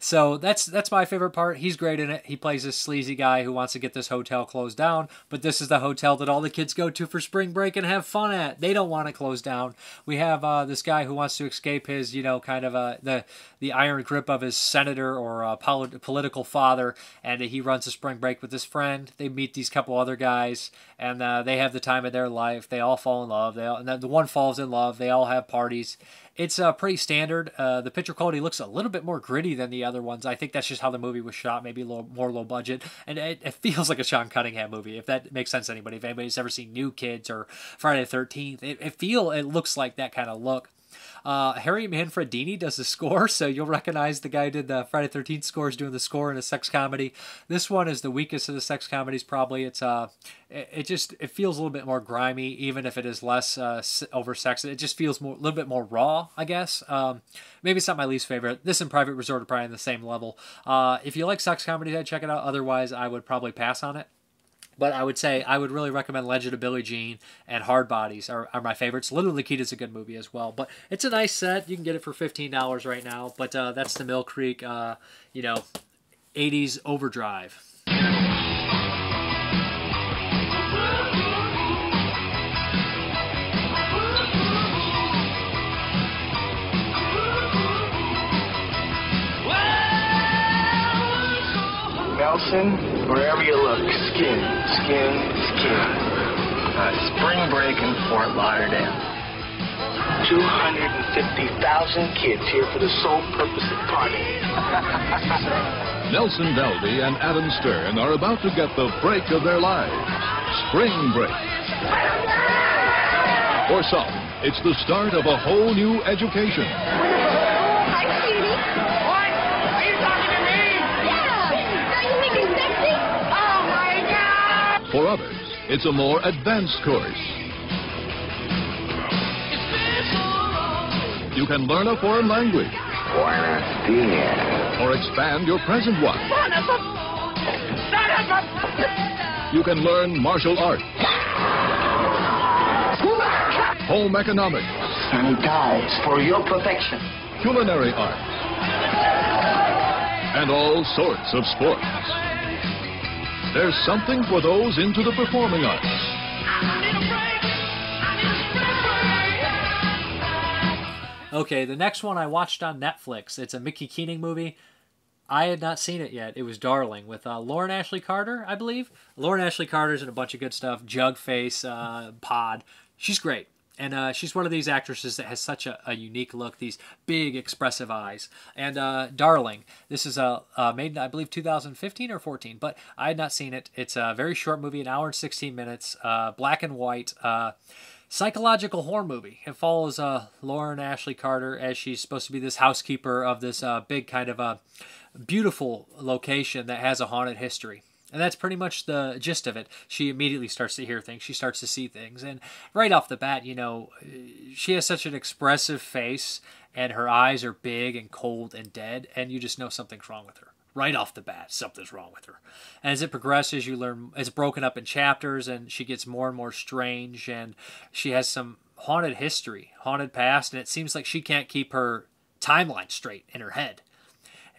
Speaker 1: So that's that's my favorite part. He's great in it. He plays this sleazy guy who wants to get this hotel closed down, but this is the hotel that all the kids go to for spring break and have fun at. They don't want to close down. We have uh, this guy who wants to escape his, you know, kind of uh, the the iron grip of his senator or uh, polit- political father, and he runs a spring break with his friend. They meet these couple other guys, and uh, they have the time of their life. They all fall in love. They all, and the one falls in love. They all have parties it's uh, pretty standard. Uh, the picture quality looks a little bit more gritty than the other ones. I think that's just how the movie was shot, maybe a little more low budget, and it, it feels like a Sean Cunningham movie. If that makes sense to anybody, if anybody's ever seen New Kids or Friday the Thirteenth, it, it feel it looks like that kind of look. Uh, Harry Manfredini does the score, so you'll recognize the guy did the Friday Thirteenth scores doing the score in a sex comedy. This one is the weakest of the sex comedies. Probably it's uh, it, it just it feels a little bit more grimy, even if it is less uh, over sex. It just feels more a little bit more raw, I guess. Um, maybe it's not my least favorite. This and Private Resort are probably on the same level. Uh, if you like sex comedies, I'd check it out. Otherwise, I would probably pass on it. But I would say I would really recommend Legend of Billie Jean and Hard Bodies are, are my favorites. Little Nikita's a good movie as well. But it's a nice set. You can get it for $15 right now. But uh, that's the Mill Creek, uh, you know, 80s overdrive.
Speaker 24: Nelson, wherever you look, skin, skin, skin. Uh, spring break in Fort Lauderdale. 250,000 kids here for the sole purpose of partying.
Speaker 25: Nelson Veldy and Adam Stern are about to get the break of their lives. Spring break. For some, it's the start of a whole new education. For others, it's a more advanced course. You can learn a foreign language. Or expand your present one.
Speaker 12: Son of a... Son of a...
Speaker 25: You can learn martial arts. Home economics.
Speaker 24: Dies for your protection.
Speaker 25: Culinary arts. And all sorts of sports. There's something for those into the performing arts.
Speaker 1: Okay, the next one I watched on Netflix. It's a Mickey Keating movie. I had not seen it yet. It was Darling with uh, Lauren Ashley Carter, I believe. Lauren Ashley Carter's in a bunch of good stuff. Jugface, uh, Pod. She's great. And uh, she's one of these actresses that has such a, a unique look, these big, expressive eyes. And uh, Darling, this is a uh, made in, I believe, 2015 or 14, but I had not seen it. It's a very short movie, an hour and 16 minutes, uh, black and white. Uh, psychological horror movie. It follows uh, Lauren Ashley Carter as she's supposed to be this housekeeper of this uh, big kind of a beautiful location that has a haunted history. And that's pretty much the gist of it. She immediately starts to hear things. She starts to see things. And right off the bat, you know, she has such an expressive face, and her eyes are big and cold and dead, and you just know something's wrong with her right off the bat something's wrong with her and as it progresses you learn it's broken up in chapters and she gets more and more strange and she has some haunted history haunted past and it seems like she can't keep her timeline straight in her head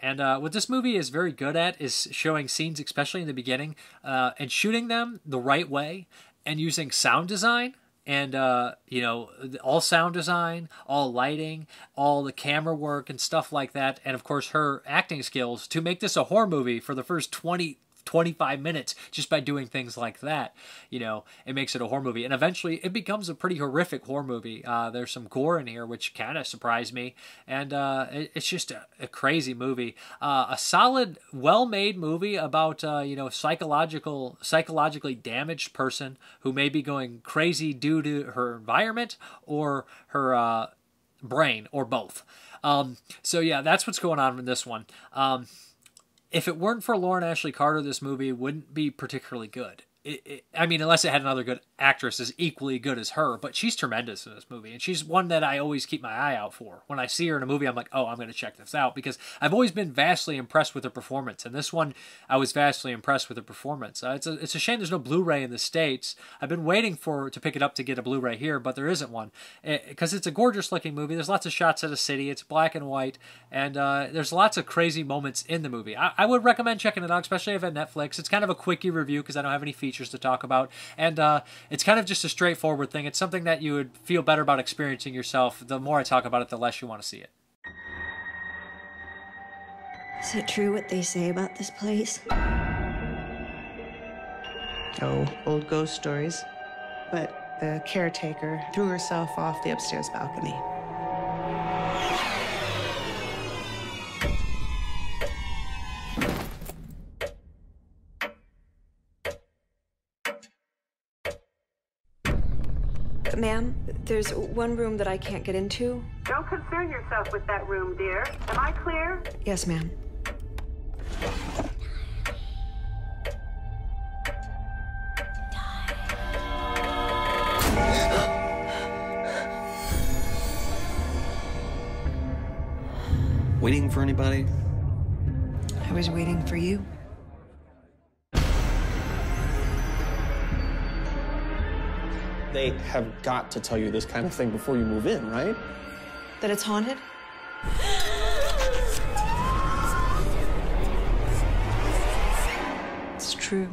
Speaker 1: and uh, what this movie is very good at is showing scenes especially in the beginning uh, and shooting them the right way and using sound design and uh, you know all sound design all lighting all the camera work and stuff like that and of course her acting skills to make this a horror movie for the first 20 25 minutes just by doing things like that you know it makes it a horror movie. And eventually it becomes a pretty horrific horror movie. Uh, there's some gore in here which kind of surprised me. And uh, it, it's just a, a crazy movie. Uh, a solid well-made movie about uh, you know psychological psychologically damaged person who may be going crazy due to her environment or her uh, brain or both. Um, so yeah that's what's going on in this one. Um, if it weren't for Lauren Ashley Carter, this movie wouldn't be particularly good. It, it, I mean, unless it had another good actress as equally good as her, but she's tremendous in this movie, and she's one that I always keep my eye out for. When I see her in a movie, I'm like, oh, I'm going to check this out because I've always been vastly impressed with her performance, and this one I was vastly impressed with her performance. Uh, it's a it's a shame there's no Blu-ray in the states. I've been waiting for to pick it up to get a Blu-ray here, but there isn't one because it's a gorgeous looking movie. There's lots of shots of the city. It's black and white, and uh, there's lots of crazy moments in the movie. I, I would recommend checking it out, especially if at Netflix. It's kind of a quickie review because I don't have any features to talk about, and uh, it's kind of just a straightforward thing. It's something that you would feel better about experiencing yourself. The more I talk about it, the less you want to see it.
Speaker 26: Is it true what they say about this place?
Speaker 27: Oh, old ghost stories. But the caretaker threw herself off the upstairs balcony.
Speaker 26: Ma'am, there's one room that I can't get into.
Speaker 23: Don't concern yourself with that room, dear. Am I clear?
Speaker 26: Yes, ma'am.
Speaker 28: Waiting for anybody?
Speaker 26: I was waiting for you.
Speaker 28: They have got to tell you this kind of thing before you move in, right?
Speaker 26: That it's haunted? It's true.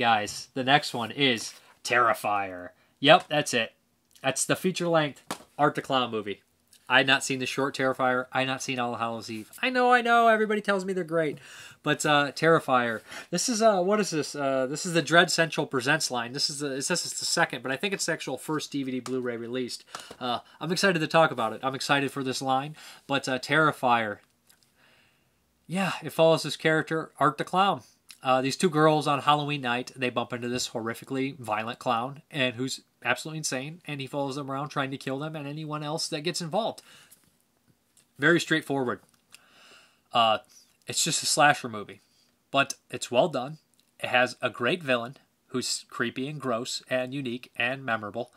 Speaker 1: Guys. The next one is Terrifier. Yep, that's it. That's the feature length Art the Clown movie. I had not seen the short Terrifier. I had not seen All Hallows Eve. I know, I know. Everybody tells me they're great, but uh, Terrifier. This is uh, what is this? Uh, this is the Dread Central Presents line. This is the it says it's the second, but I think it's the actual first DVD Blu-ray released. Uh, I'm excited to talk about it. I'm excited for this line, but uh, Terrifier. Yeah, it follows this character Art the Clown. Uh, these two girls on Halloween night, they bump into this horrifically violent clown, and who's absolutely insane, and he follows them around trying to kill them and anyone else that gets involved. Very straightforward. Uh, it's just a slasher movie, but it's well done. It has a great villain who's creepy and gross and unique and memorable.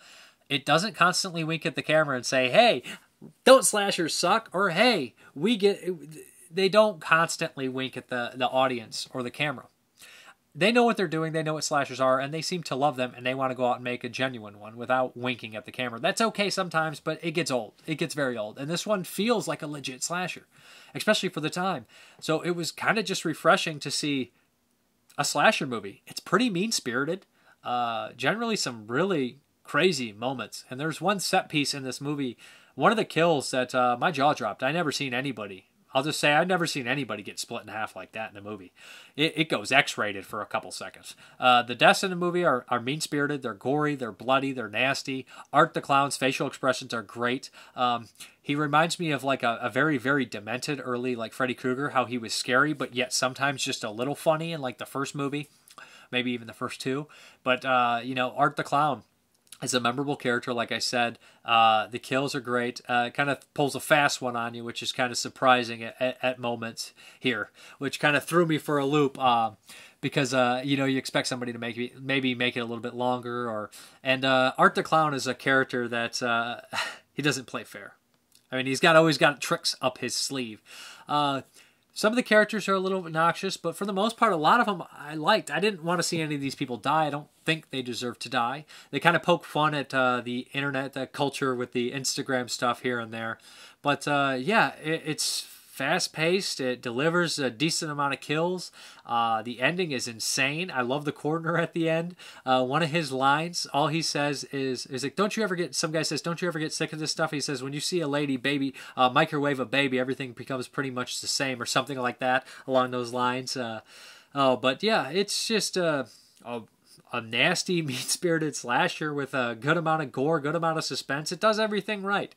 Speaker 1: It doesn't constantly wink at the camera and say, "Hey, don't slashers suck?" or "Hey, we get." They don't constantly wink at the the audience or the camera they know what they're doing, they know what slashers are, and they seem to love them, and they want to go out and make a genuine one without winking at the camera. That's okay sometimes, but it gets old. It gets very old. And this one feels like a legit slasher, especially for the time. So it was kind of just refreshing to see a slasher movie. It's pretty mean spirited, uh, generally, some really crazy moments. And there's one set piece in this movie, one of the kills that uh, my jaw dropped. I never seen anybody I'll just say I've never seen anybody get split in half like that in a movie. It, it goes X rated for a couple seconds. Uh, the deaths in the movie are, are mean spirited, they're gory, they're bloody, they're nasty. Art the Clown's facial expressions are great. Um, he reminds me of like a, a very, very demented early, like Freddy Krueger, how he was scary, but yet sometimes just a little funny in like the first movie, maybe even the first two. But, uh, you know, Art the Clown is a memorable character, like I said. Uh, the kills are great. Uh, kind of pulls a fast one on you, which is kind of surprising at, at, at moments here, which kind of threw me for a loop. Uh, because uh, you know you expect somebody to make maybe make it a little bit longer, or and uh, Art the Clown is a character that uh, he doesn't play fair. I mean, he's got always got tricks up his sleeve. Some of the characters are a little obnoxious, but for the most part, a lot of them I liked. I didn't want to see any of these people die. I don't think they deserve to die. They kind of poke fun at uh, the internet, the culture with the Instagram stuff here and there. But uh, yeah, it, it's fast paced. It delivers a decent amount of kills. Uh, the ending is insane. I love the coroner at the end. Uh, one of his lines, all he says is, is like, "Don't you ever get?" Some guy says, "Don't you ever get sick of this stuff?" He says, "When you see a lady baby uh, microwave a baby, everything becomes pretty much the same," or something like that along those lines. Uh, oh, but yeah, it's just uh, a a nasty, mean spirited slasher with a good amount of gore, good amount of suspense. It does everything right.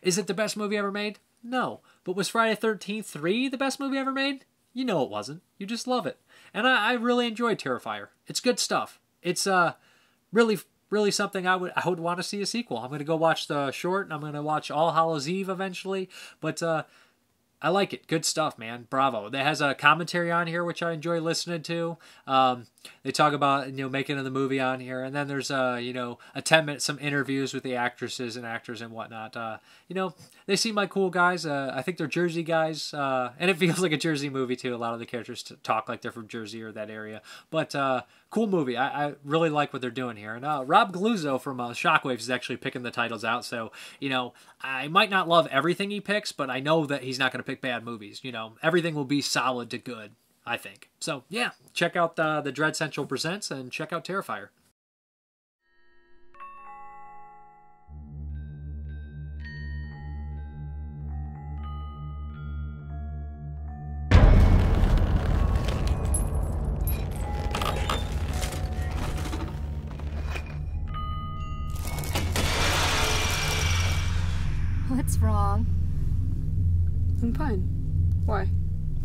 Speaker 1: Is it the best movie ever made? No. But was Friday 13th 3 the best movie ever made? You know it wasn't. You just love it. And I, I really enjoyed Terrifier. It's good stuff. It's uh really really something I would I would want to see a sequel. I'm gonna go watch the short and I'm gonna watch All Hallows Eve eventually. But uh I like it. Good stuff, man. Bravo. It has a commentary on here, which I enjoy listening to. Um, they talk about you know making of the movie on here, and then there's uh you know a ten minute some interviews with the actresses and actors and whatnot. Uh, you know they seem like cool guys. Uh, I think they're Jersey guys, uh, and it feels like a Jersey movie too. A lot of the characters talk like they're from Jersey or that area, but uh, cool movie. I, I really like what they're doing here. And uh, Rob Galluzzo from uh, Shockwaves is actually picking the titles out. So you know I might not love everything he picks, but I know that he's not going to pick bad movies. You know everything will be solid to good. I think. So yeah, check out the the Dread Central presents and check out Terrifier.
Speaker 29: What's wrong?
Speaker 30: I'm fine. Why?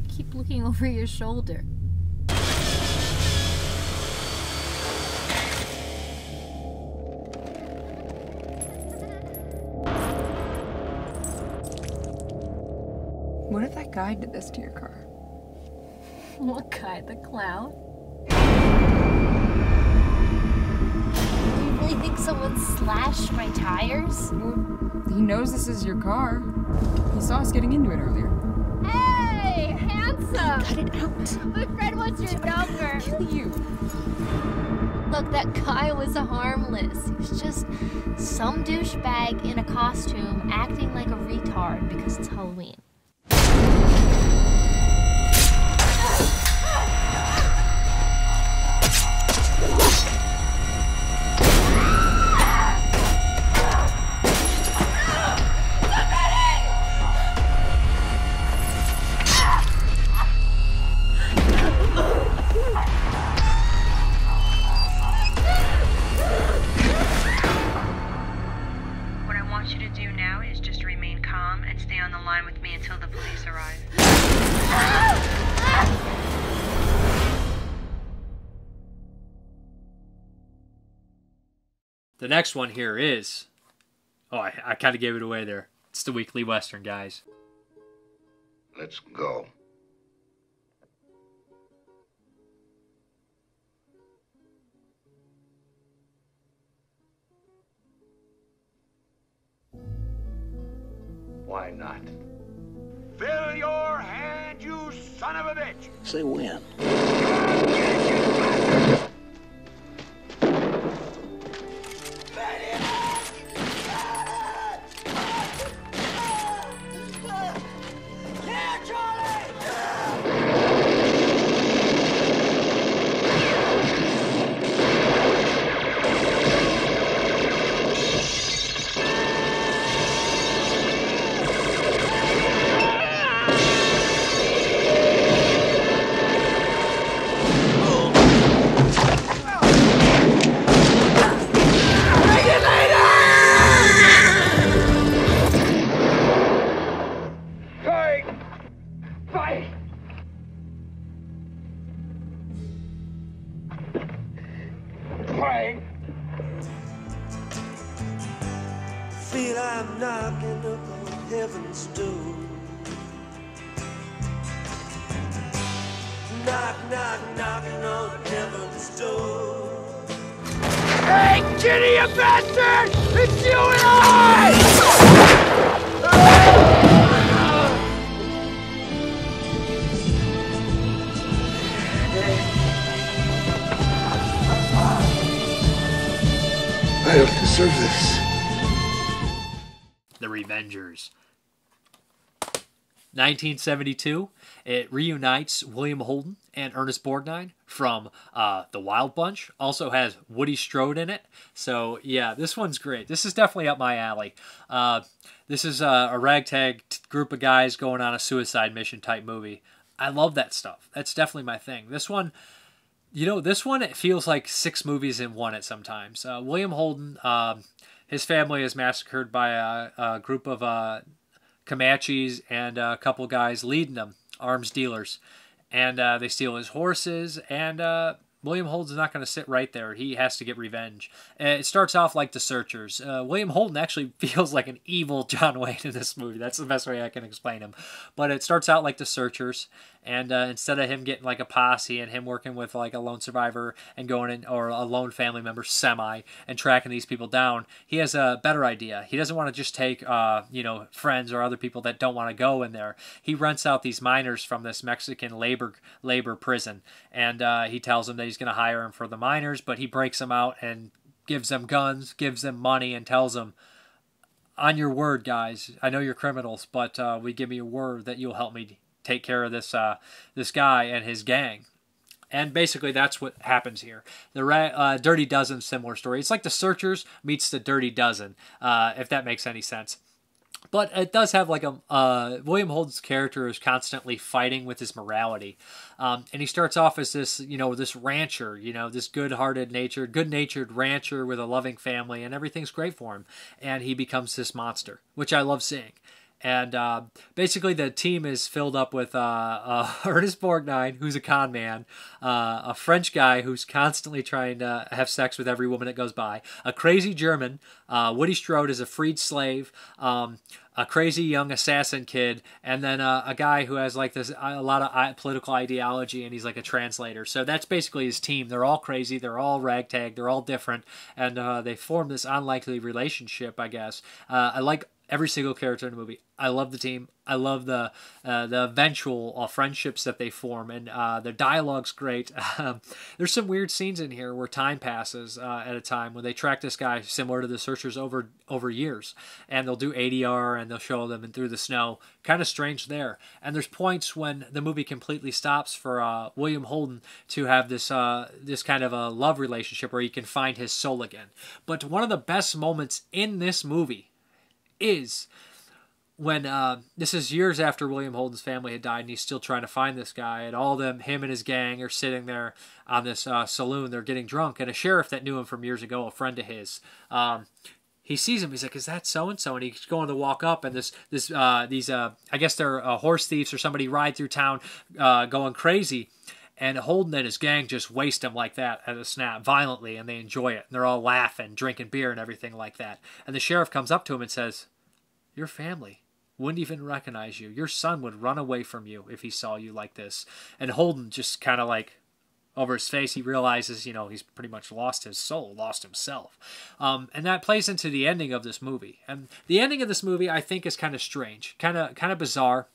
Speaker 29: Keep looking over your shoulder.
Speaker 30: What if that guy did this to your car?
Speaker 29: What guy? The clown? Really think someone slashed my tires?
Speaker 30: He knows this is your car. He saw us getting into it earlier.
Speaker 29: Hey, handsome!
Speaker 30: Cut it out.
Speaker 29: My friend wants your number.
Speaker 30: Kill you.
Speaker 29: Look, that guy was harmless. He was just some douchebag in a costume acting like a retard because it's Halloween.
Speaker 31: The
Speaker 1: next one here is. Oh, I, I kind of gave it away there. It's the Weekly Western, guys.
Speaker 8: Let's go.
Speaker 32: Why not?
Speaker 10: Fill your hand, you son of a bitch!
Speaker 32: Say when.
Speaker 33: This.
Speaker 1: The Revengers. 1972, it reunites William Holden and Ernest Borgnine from uh, The Wild Bunch. Also has Woody Strode in it. So, yeah, this one's great. This is definitely up my alley. Uh, this is uh, a ragtag t- group of guys going on a suicide mission type movie. I love that stuff. That's definitely my thing. This one, you know, this one it feels like six movies in one at sometimes. Uh, William Holden, um, his family is massacred by a, a group of uh, Comanches and a couple guys leading them, arms dealers, and uh, they steal his horses. And uh, William Holden's not going to sit right there. He has to get revenge. Uh, it starts off like The Searchers. Uh, William Holden actually feels like an evil John Wayne in this movie. That's the best way I can explain him. But it starts out like The Searchers, and uh, instead of him getting like a posse and him working with like a lone survivor and going in or a lone family member semi and tracking these people down, he has a better idea. He doesn't want to just take uh, you know friends or other people that don't want to go in there. He rents out these miners from this Mexican labor labor prison, and uh, he tells them that he's going to hire them for the miners, but he breaks them out and gives them guns, gives them money, and tells them on your word, guys. I know you're criminals, but uh, we give me a word that you'll help me take care of this uh, this guy and his gang. And basically, that's what happens here. The uh, Dirty Dozen, similar story. It's like The Searchers meets The Dirty Dozen, uh, if that makes any sense. But it does have like a uh, William Holden's character is constantly fighting with his morality, um, and he starts off as this you know this rancher, you know this good-hearted nature, good-natured rancher with a loving family, and everything's great for him, and he becomes this monster, which I love seeing and uh, basically the team is filled up with uh, uh, Ernest Borgnine, who's a con man, uh, a French guy who's constantly trying to have sex with every woman that goes by, a crazy German, uh, Woody Strode is a freed slave, um, a crazy young assassin kid, and then uh, a guy who has like this a lot of political ideology, and he's like a translator. So that's basically his team. They're all crazy, they're all ragtag, they're all different, and they form this unlikely relationship, I guess. I like every single character in the movie. I love the team. I love the uh, the eventual uh, friendships that they form, and uh, their dialogue's great. Um, there's some weird scenes in here where time passes uh, at a time when they track this guy, similar to the Searchers, over over years, and they'll do ADR and they'll show them and through the snow. Kind of strange there. And there's points when the movie completely stops for uh, William Holden to have this uh, this kind of a love relationship where he can find his soul again. But one of the best moments in this movie is when uh, this is years after William Holden's family had died, and he's still trying to find this guy, and all them, him and his gang, are sitting there on this uh, saloon. They're getting drunk, and a sheriff that knew him from years ago, a friend of his, um, he sees him. He's like, "Is that so and so?" And he's going to walk up, and this this uh, these uh, I guess they're uh, horse thieves or somebody ride through town, uh, going crazy. And Holden and his gang just waste him like that at a snap violently, and they enjoy it. And they're all laughing, drinking beer, and everything like that. And the sheriff comes up to him and says, your family wouldn't even recognize you. Your son would run away from you if he saw you like this. And Holden just kind of like over his face, he realizes, you know, he's pretty much lost his soul, lost himself. Um, and that plays into the ending of this movie. And the ending of this movie, I think, is kind of strange, kind of kind of bizarre.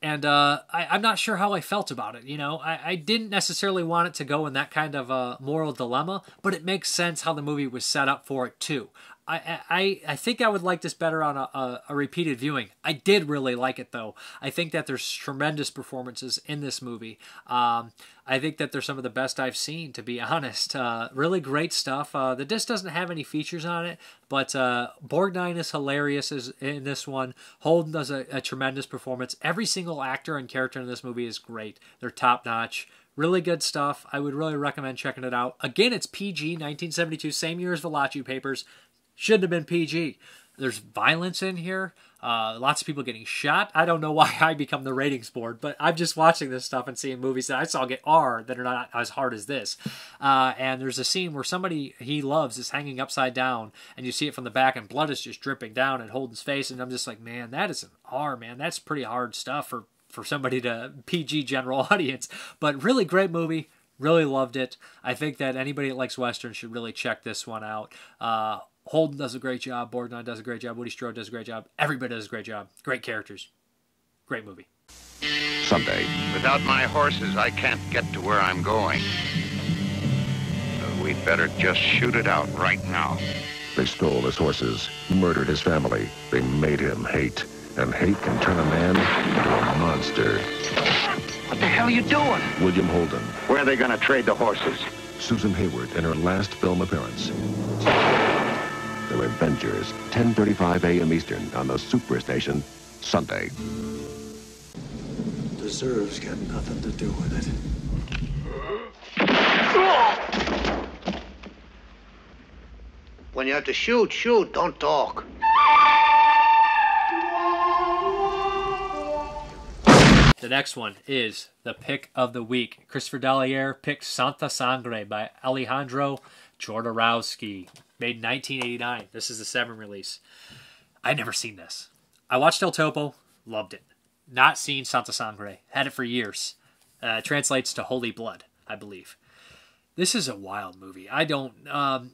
Speaker 1: And uh, I, am not sure how I felt about it. You know, I, I, didn't necessarily want it to go in that kind of a moral dilemma, but it makes sense how the movie was set up for it too. I, I, I think I would like this better on a, a, a, repeated viewing. I did really like it though. I think that there's tremendous performances in this movie. Um, I think that they're some of the best I've seen, to be honest. Uh, really great stuff. Uh, the disc doesn't have any features on it, but uh, Borgnine is hilarious is in this one. Holden does a, a tremendous performance. Every single actor and character in this movie is great. They're top notch. Really good stuff. I would really recommend checking it out. Again, it's PG, 1972, same year as Valachi Papers. Should have been PG. There's violence in here. Uh, lots of people getting shot. I don't know why I become the ratings board, but I'm just watching this stuff and seeing movies that I saw get R that are not as hard as this. Uh, and there's a scene where somebody he loves is hanging upside down, and you see it from the back, and blood is just dripping down and Holden's face. And I'm just like, man, that is an R, man. That's pretty hard stuff for for somebody to PG general audience. But really great movie. Really loved it. I think that anybody that likes Western should really check this one out. Uh, Holden does a great job. Borgnine does a great job. Woody Strode does a great job. Everybody does a great job. Great characters. Great movie.
Speaker 34: Someday. Without my horses, I can't get to where I'm going. So we'd better just shoot it out right now.
Speaker 18: They stole his horses, murdered his family. They made him hate And hate can turn a man into a monster.
Speaker 34: What the hell are you doing?
Speaker 18: William Holden.
Speaker 34: Where are they going to trade the horses?
Speaker 18: Susan Hayward in her last film appearance. The Revengers, 10:35 a.m. Eastern on the Superstation, Sunday.
Speaker 22: Deserves got nothing to do with it.
Speaker 35: When you have to shoot, shoot, don't talk.
Speaker 1: The next one is the pick of the week. Christopher Dallaire picked Santa Sangre by Alejandro Jodorowsky, made in 1989. This is the Severin release. I'd never seen this. I watched El Topo, loved it. Not seen Santa Sangre, had it for years. Uh, translates to Holy Blood, I believe. This is a wild movie. I don't. Um,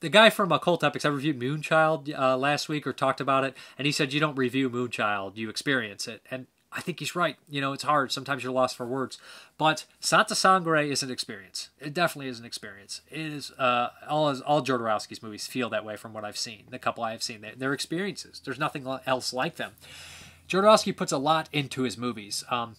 Speaker 1: the guy from Occult Epics, I reviewed Moonchild uh, last week or talked about it, and he said you don't review Moonchild, you experience it. And I think he's right. You know, it's hard. Sometimes you're lost for words. But Santa Sangre is an experience. It definitely is an experience. It is uh, all all Jodorowsky's movies feel that way from what I've seen. The couple I have seen, they're, they're experiences. There's nothing else like them. Jodorowsky puts a lot into his movies. Um,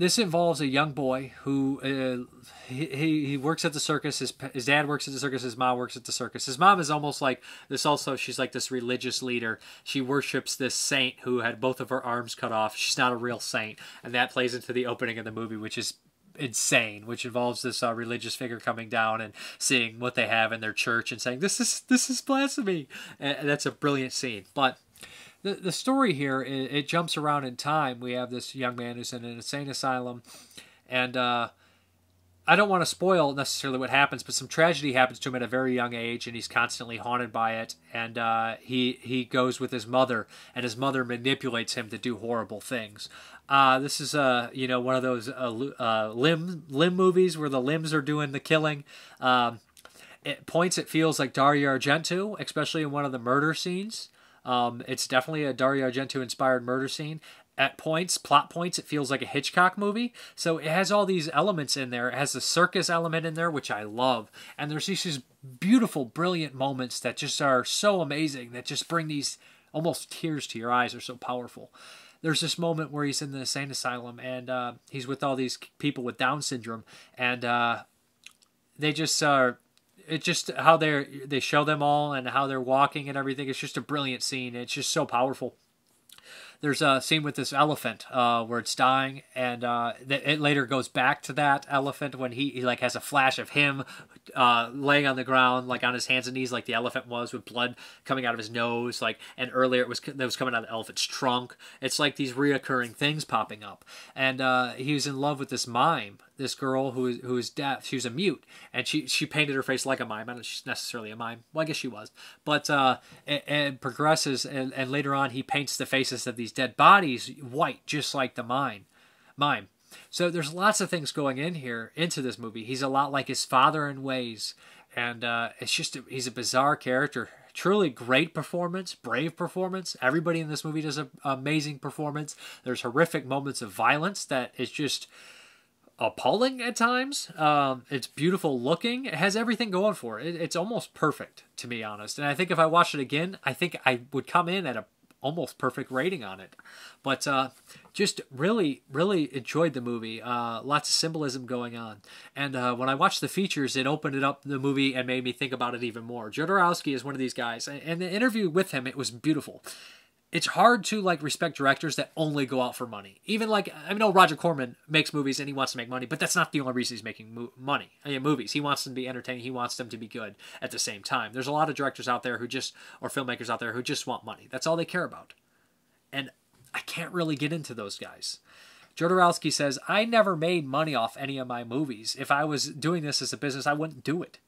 Speaker 1: this involves a young boy who uh, he, he works at the circus. His his dad works at the circus. His mom works at the circus. His mom is almost like this. Also, she's like this religious leader. She worships this saint who had both of her arms cut off. She's not a real saint, and that plays into the opening of the movie, which is insane which involves this uh, religious figure coming down and seeing what they have in their church and saying this is this is blasphemy and that's a brilliant scene but the, the story here it, it, jumps around in time. We have this young man who's in an insane asylum, and uh, I don't want to spoil necessarily what happens, but some tragedy happens to him at a very young age, and he's constantly haunted by it. And uh, he he goes with his mother, and his mother manipulates him to do horrible things. Uh, this is uh, you know one of those uh, uh, limb limb movies where the limbs are doing the killing. Um, at points, it feels like Dario Argento, especially in one of the murder scenes. Um, it's definitely a Dario Argento inspired murder scene. At points, plot points, it feels like a Hitchcock movie. So it has all these elements in there. It has the circus element in there, which I love. And there's these beautiful, brilliant moments that just are so amazing that just bring these almost tears to your eyes. Are so powerful there's this moment where he's in the insane asylum and uh, he's with all these people with Down syndrome, and uh, they just are it just how they they show them all and how they're walking and everything. It's just a brilliant scene. It's just so powerful. There's a scene with this elephant uh, where it's dying, and uh, it later goes back to that elephant when he, he like has a flash of him uh, laying on the ground, like on his hands and knees, like the elephant was, with blood coming out of his nose. Like, and earlier it was that was coming out of the elephant's trunk. It's like these reoccurring things popping up. And uh, he was in love with this mime, this girl who who is deaf. She was a mute, and she she painted her face like a mime. I don't know she's necessarily a mime. Well, I guess she was, but uh, and, and progresses, and, and later on he paints the faces of these dead bodies white, just like the mime. Mime. So there's lots of things going in here into this movie. He's a lot like his father in ways, and uh, it's just a, he's a bizarre character. Truly great performance, brave performance. Everybody in this movie does an amazing performance. There's horrific moments of violence that is just appalling at times. Um, it's beautiful looking. It has everything going for it. It's almost perfect to be honest. And I think if I watched it again, I think I would come in at a almost perfect rating on it. But uh, just really, really enjoyed the movie. Uh, lots of symbolism going on. And uh, when I watched the features, it opened it up the movie and made me think about it even more. Jodorowsky is one of these guys, and the interview with him, it was beautiful it's hard to like respect directors that only go out for money. Even like I know Roger Corman makes movies and he wants to make money, but that's not the only reason he's making mo- money. I mean, movies. He wants them to be entertaining. He wants them to be good at the same time. There's a lot of directors out there who just or filmmakers out there who just want money. That's all they care about. And I can't really get into those guys. Jodorowsky says, I never made money off any of my movies. If I was doing this as a business, I wouldn't do it.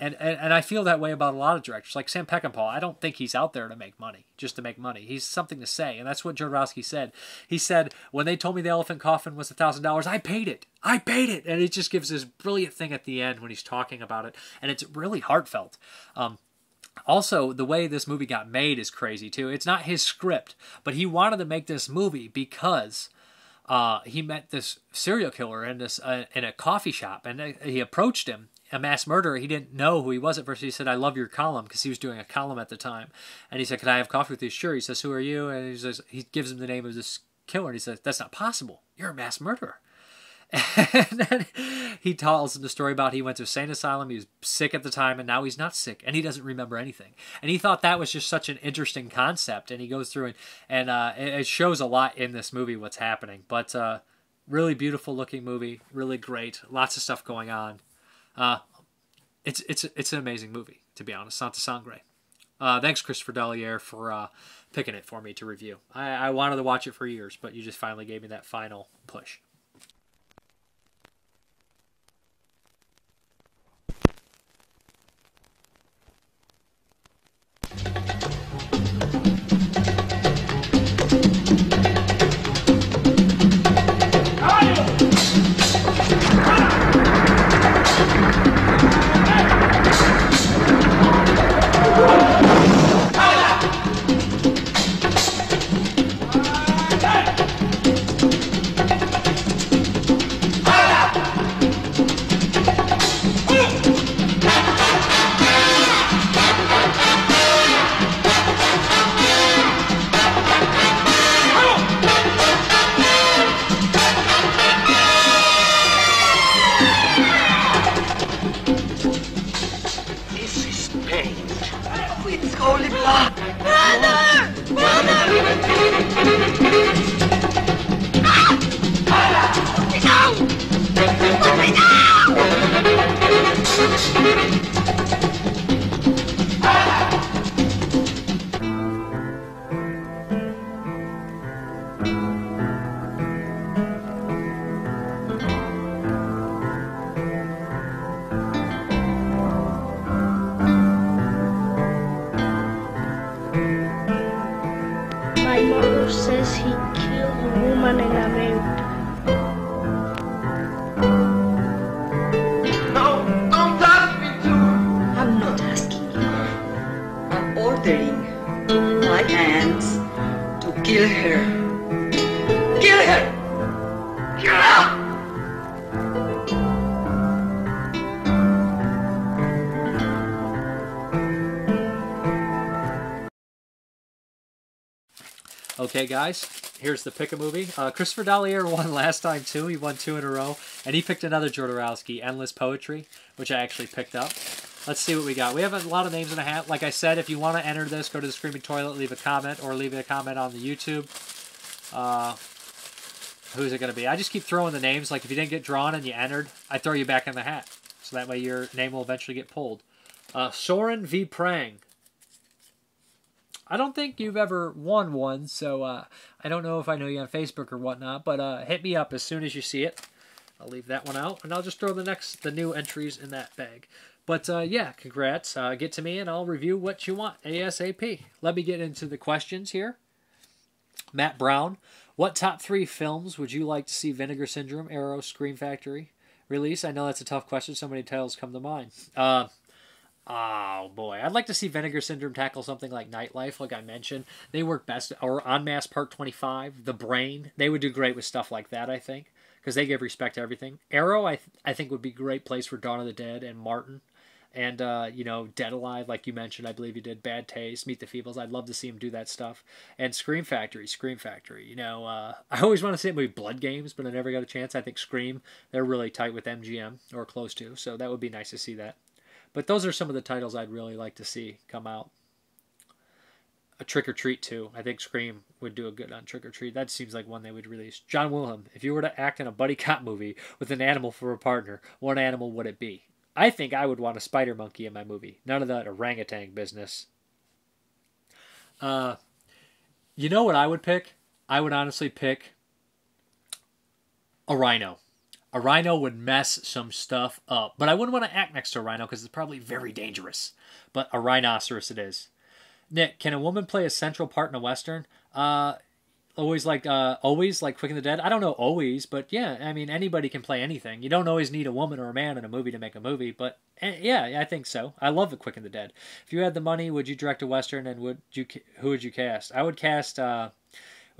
Speaker 1: And, and, and I feel that way about a lot of directors. Like Sam Peckinpah, I don't think he's out there to make money, just to make money. He's something to say, and that's what Jodorowsky said. He said, when they told me the elephant coffin was a $1,000, I paid it. I paid it. And it just gives this brilliant thing at the end when he's talking about it, and it's really heartfelt. Um, also, the way this movie got made is crazy too. It's not his script, but he wanted to make this movie because uh, he met this serial killer in this uh, in a coffee shop, and uh, he approached him a mass murderer. He didn't know who he was at first. He said, "I love your column," because he was doing a column at the time. And he said, Can I have coffee with you?" Sure. He says, "Who are you?" And he says, he gives him the name of this killer. And he says, "That's not possible. You're a mass murderer." And then he tells him the story about he went to a sane asylum. He was sick at the time, and now he's not sick, and he doesn't remember anything. And he thought that was just such an interesting concept. And he goes through and and uh, it shows a lot in this movie what's happening. But uh, really beautiful looking movie, really great, lots of stuff going on. Uh, it's it's it's an amazing movie to be honest. Santa Sangre. Uh, thanks, Christopher Dallaire, for uh, picking it for me to review. I, I wanted to watch it for years, but you just finally gave me that final push. Okay, guys, here's the pick a movie. Uh, Christopher Dallaire won last time too. He won two in a row, and he picked another Jodorowsky, Endless Poetry, which I actually picked up. Let's see what we got. We have a lot of names in a hat. Like I said, if you want to enter this, go to the Screaming Toilet, leave a comment, or leave a comment on the YouTube. Uh, who's it going to be? I just keep throwing the names. Like if you didn't get drawn and you entered, I throw you back in the hat, so that way your name will eventually get pulled. Uh, Soren V. Prang. I don't think you've ever won one, so uh, I don't know if I know you on Facebook or whatnot. But uh, hit me up as soon as you see it. I'll leave that one out, and I'll just throw the next the new entries in that bag. But uh, yeah, congrats. Uh, get to me, and I'll review what you want ASAP. Let me get into the questions here. Matt Brown, what top three films would you like to see Vinegar Syndrome, Arrow, Scream Factory release? I know that's a tough question. So many titles come to mind. Oh boy, I'd like to see Vinegar Syndrome tackle something like Nightlife, like I mentioned. They work best, or On Mass Part Twenty Five, The Brain. They would do great with stuff like that, I think, because they give respect to everything. Arrow, I th- I think would be great place for Dawn of the Dead and Martin, and uh, you know Dead Alive, like you mentioned. I believe you did Bad Taste, Meet the Feebles. I'd love to see him do that stuff. And Scream Factory, Scream Factory. You know, uh, I always want to see it movie Blood Games, but I never got a chance. I think Scream, they're really tight with MGM or close to, so that would be nice to see that. But those are some of the titles I'd really like to see come out. A Trick or Treat too. I think Scream would do a good on Trick or Treat. That seems like one they would release. John Wilhelm, if you were to act in a buddy cop movie with an animal for a partner, what animal would it be? I think I would want a spider monkey in my movie. None of that orangutan business. Uh, you know what I would pick? I would honestly pick a rhino. A rhino would mess some stuff up, but I wouldn't want to act next to a rhino because it's probably very dangerous. But a rhinoceros it is. Nick, can a woman play a central part in a western? Uh, always like uh, always like Quick and the Dead. I don't know always, but yeah, I mean anybody can play anything. You don't always need a woman or a man in a movie to make a movie, but eh, yeah, I think so. I love the Quick and the Dead. If you had the money, would you direct a western and would you who would you cast? I would cast uh,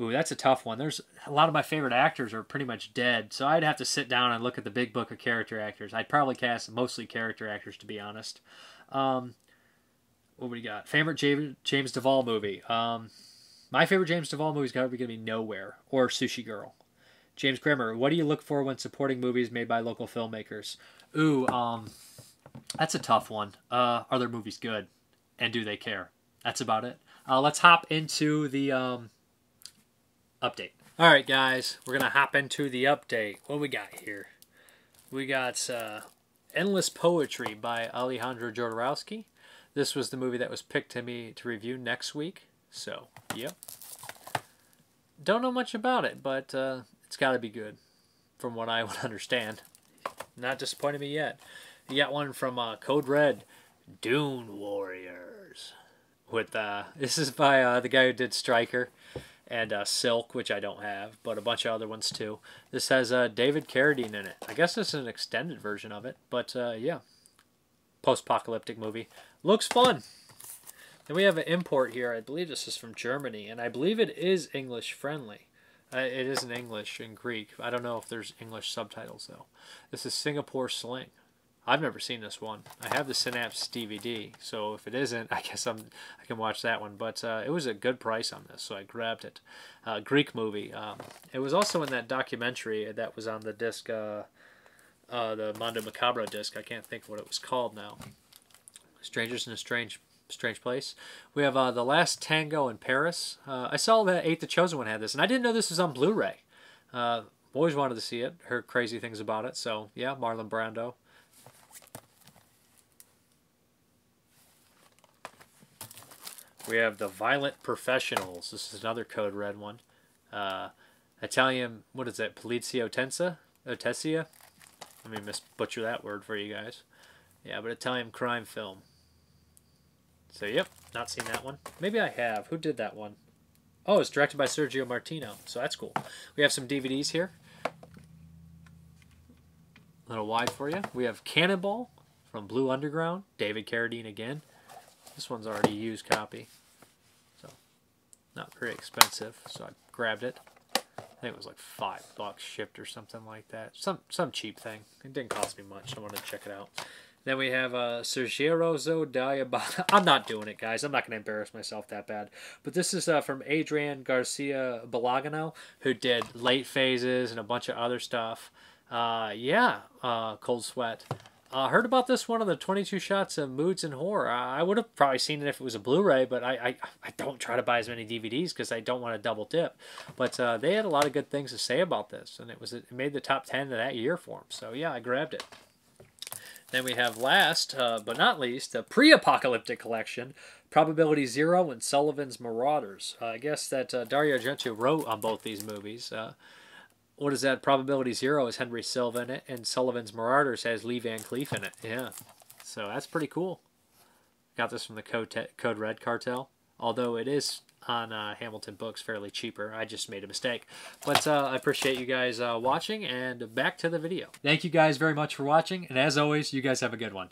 Speaker 1: Ooh, that's a tough one. There's a lot of my favorite actors are pretty much dead, so I'd have to sit down and look at the big book of character actors. I'd probably cast mostly character actors, to be honest. Um, what we got? Favorite James, James Duval movie? Um, my favorite James Duval movie is going to be Nowhere or Sushi Girl. James Grimmer, what do you look for when supporting movies made by local filmmakers? Ooh, um, that's a tough one. Uh, are their movies good? And do they care? That's about it. Uh, let's hop into the um, update. All right, guys, we're gonna hop into the update. What we got here? We got uh, Endless Poetry by Alejandro Jodorowsky. This was the movie that was picked to me to review next week. So, yep. Don't know much about it, but uh, it's got to be good, from what I would understand. Not disappointed me yet. You got one from uh, Code Red, Dune Warriors. With uh, this is by uh, the guy who did Stryker and uh, Silk, which I don't have, but a bunch of other ones too. This has uh, David Carradine in it. I guess this is an extended version of it, but uh, yeah, post-apocalyptic movie. Looks fun. Then we have an import here. I believe this is from Germany, and I believe it is English friendly. Uh, it is in English and Greek. I don't know if there's English subtitles though. This is Singapore Sling. I've never seen this one. I have the Synapse DVD, so if it isn't, I guess I'm I can watch that one. But uh, it was a good price on this, so I grabbed it. Uh, Greek movie. Um, it was also in that documentary that was on the disc, uh, uh the Mondo Macabro disc. I can't think what it was called now. Strangers in a Strange Strange Place. We have uh, The Last Tango in Paris. Uh, I saw that Eight the Chosen One had this, and I didn't know this was on Blu-ray. always wanted to see it. Heard crazy things about it. So yeah, Marlon Brando. We have the Violent Professionals. This is another code red one. Uh, Italian, what is that? Polizio Tensa? Otesia? Let me mis butcher that word for you guys. Yeah, but Italian crime film. So, yep, not seen that one. Maybe I have. Who did that one? Oh, it's directed by Sergio Martino, so that's cool. We have some DVDs here. A little wide for you. We have Cannonball from Blue Underground. David Carradine again. This one's already used copy. So, not very expensive. So I grabbed it. I think it was like five bucks shipped or something like that. Some some cheap thing. It didn't cost me much. I wanted to check it out. Then we have uh, Sergiozo Diabata. I'm not doing it, guys. I'm not going to embarrass myself that bad. But this is uh, from Adrian Garcia Bogliano, who did Late Phases and a bunch of other stuff. Uh, yeah, uh, Cold Sweat. I uh, heard about this one of the 22 shots of moods and horror. I would have probably seen it if it was a Blu-ray, but I, I, I don't try to buy as many DVDs because I don't want to double dip. But uh, they had a lot of good things to say about this, and it was it made the top 10 of that year for them. So yeah, I grabbed it. Then we have last, uh, but not least, the pre-apocalyptic collection, Probability Zero and Sullivan's Marauders. Uh, I guess that uh, Dario Argento wrote on both these movies. What is that? Probability Zero is Henry Silva in it, and Sullivan's Marauders has Lee Van Cleef in it. Yeah, so that's pretty cool. Got this from the Code, Code Red cartel, although it is on uh, Hamilton Books fairly cheaper. I just made a mistake. But uh, I appreciate you guys uh, watching, and back to the video. Thank you guys very much for watching, and as always, you guys have a good one.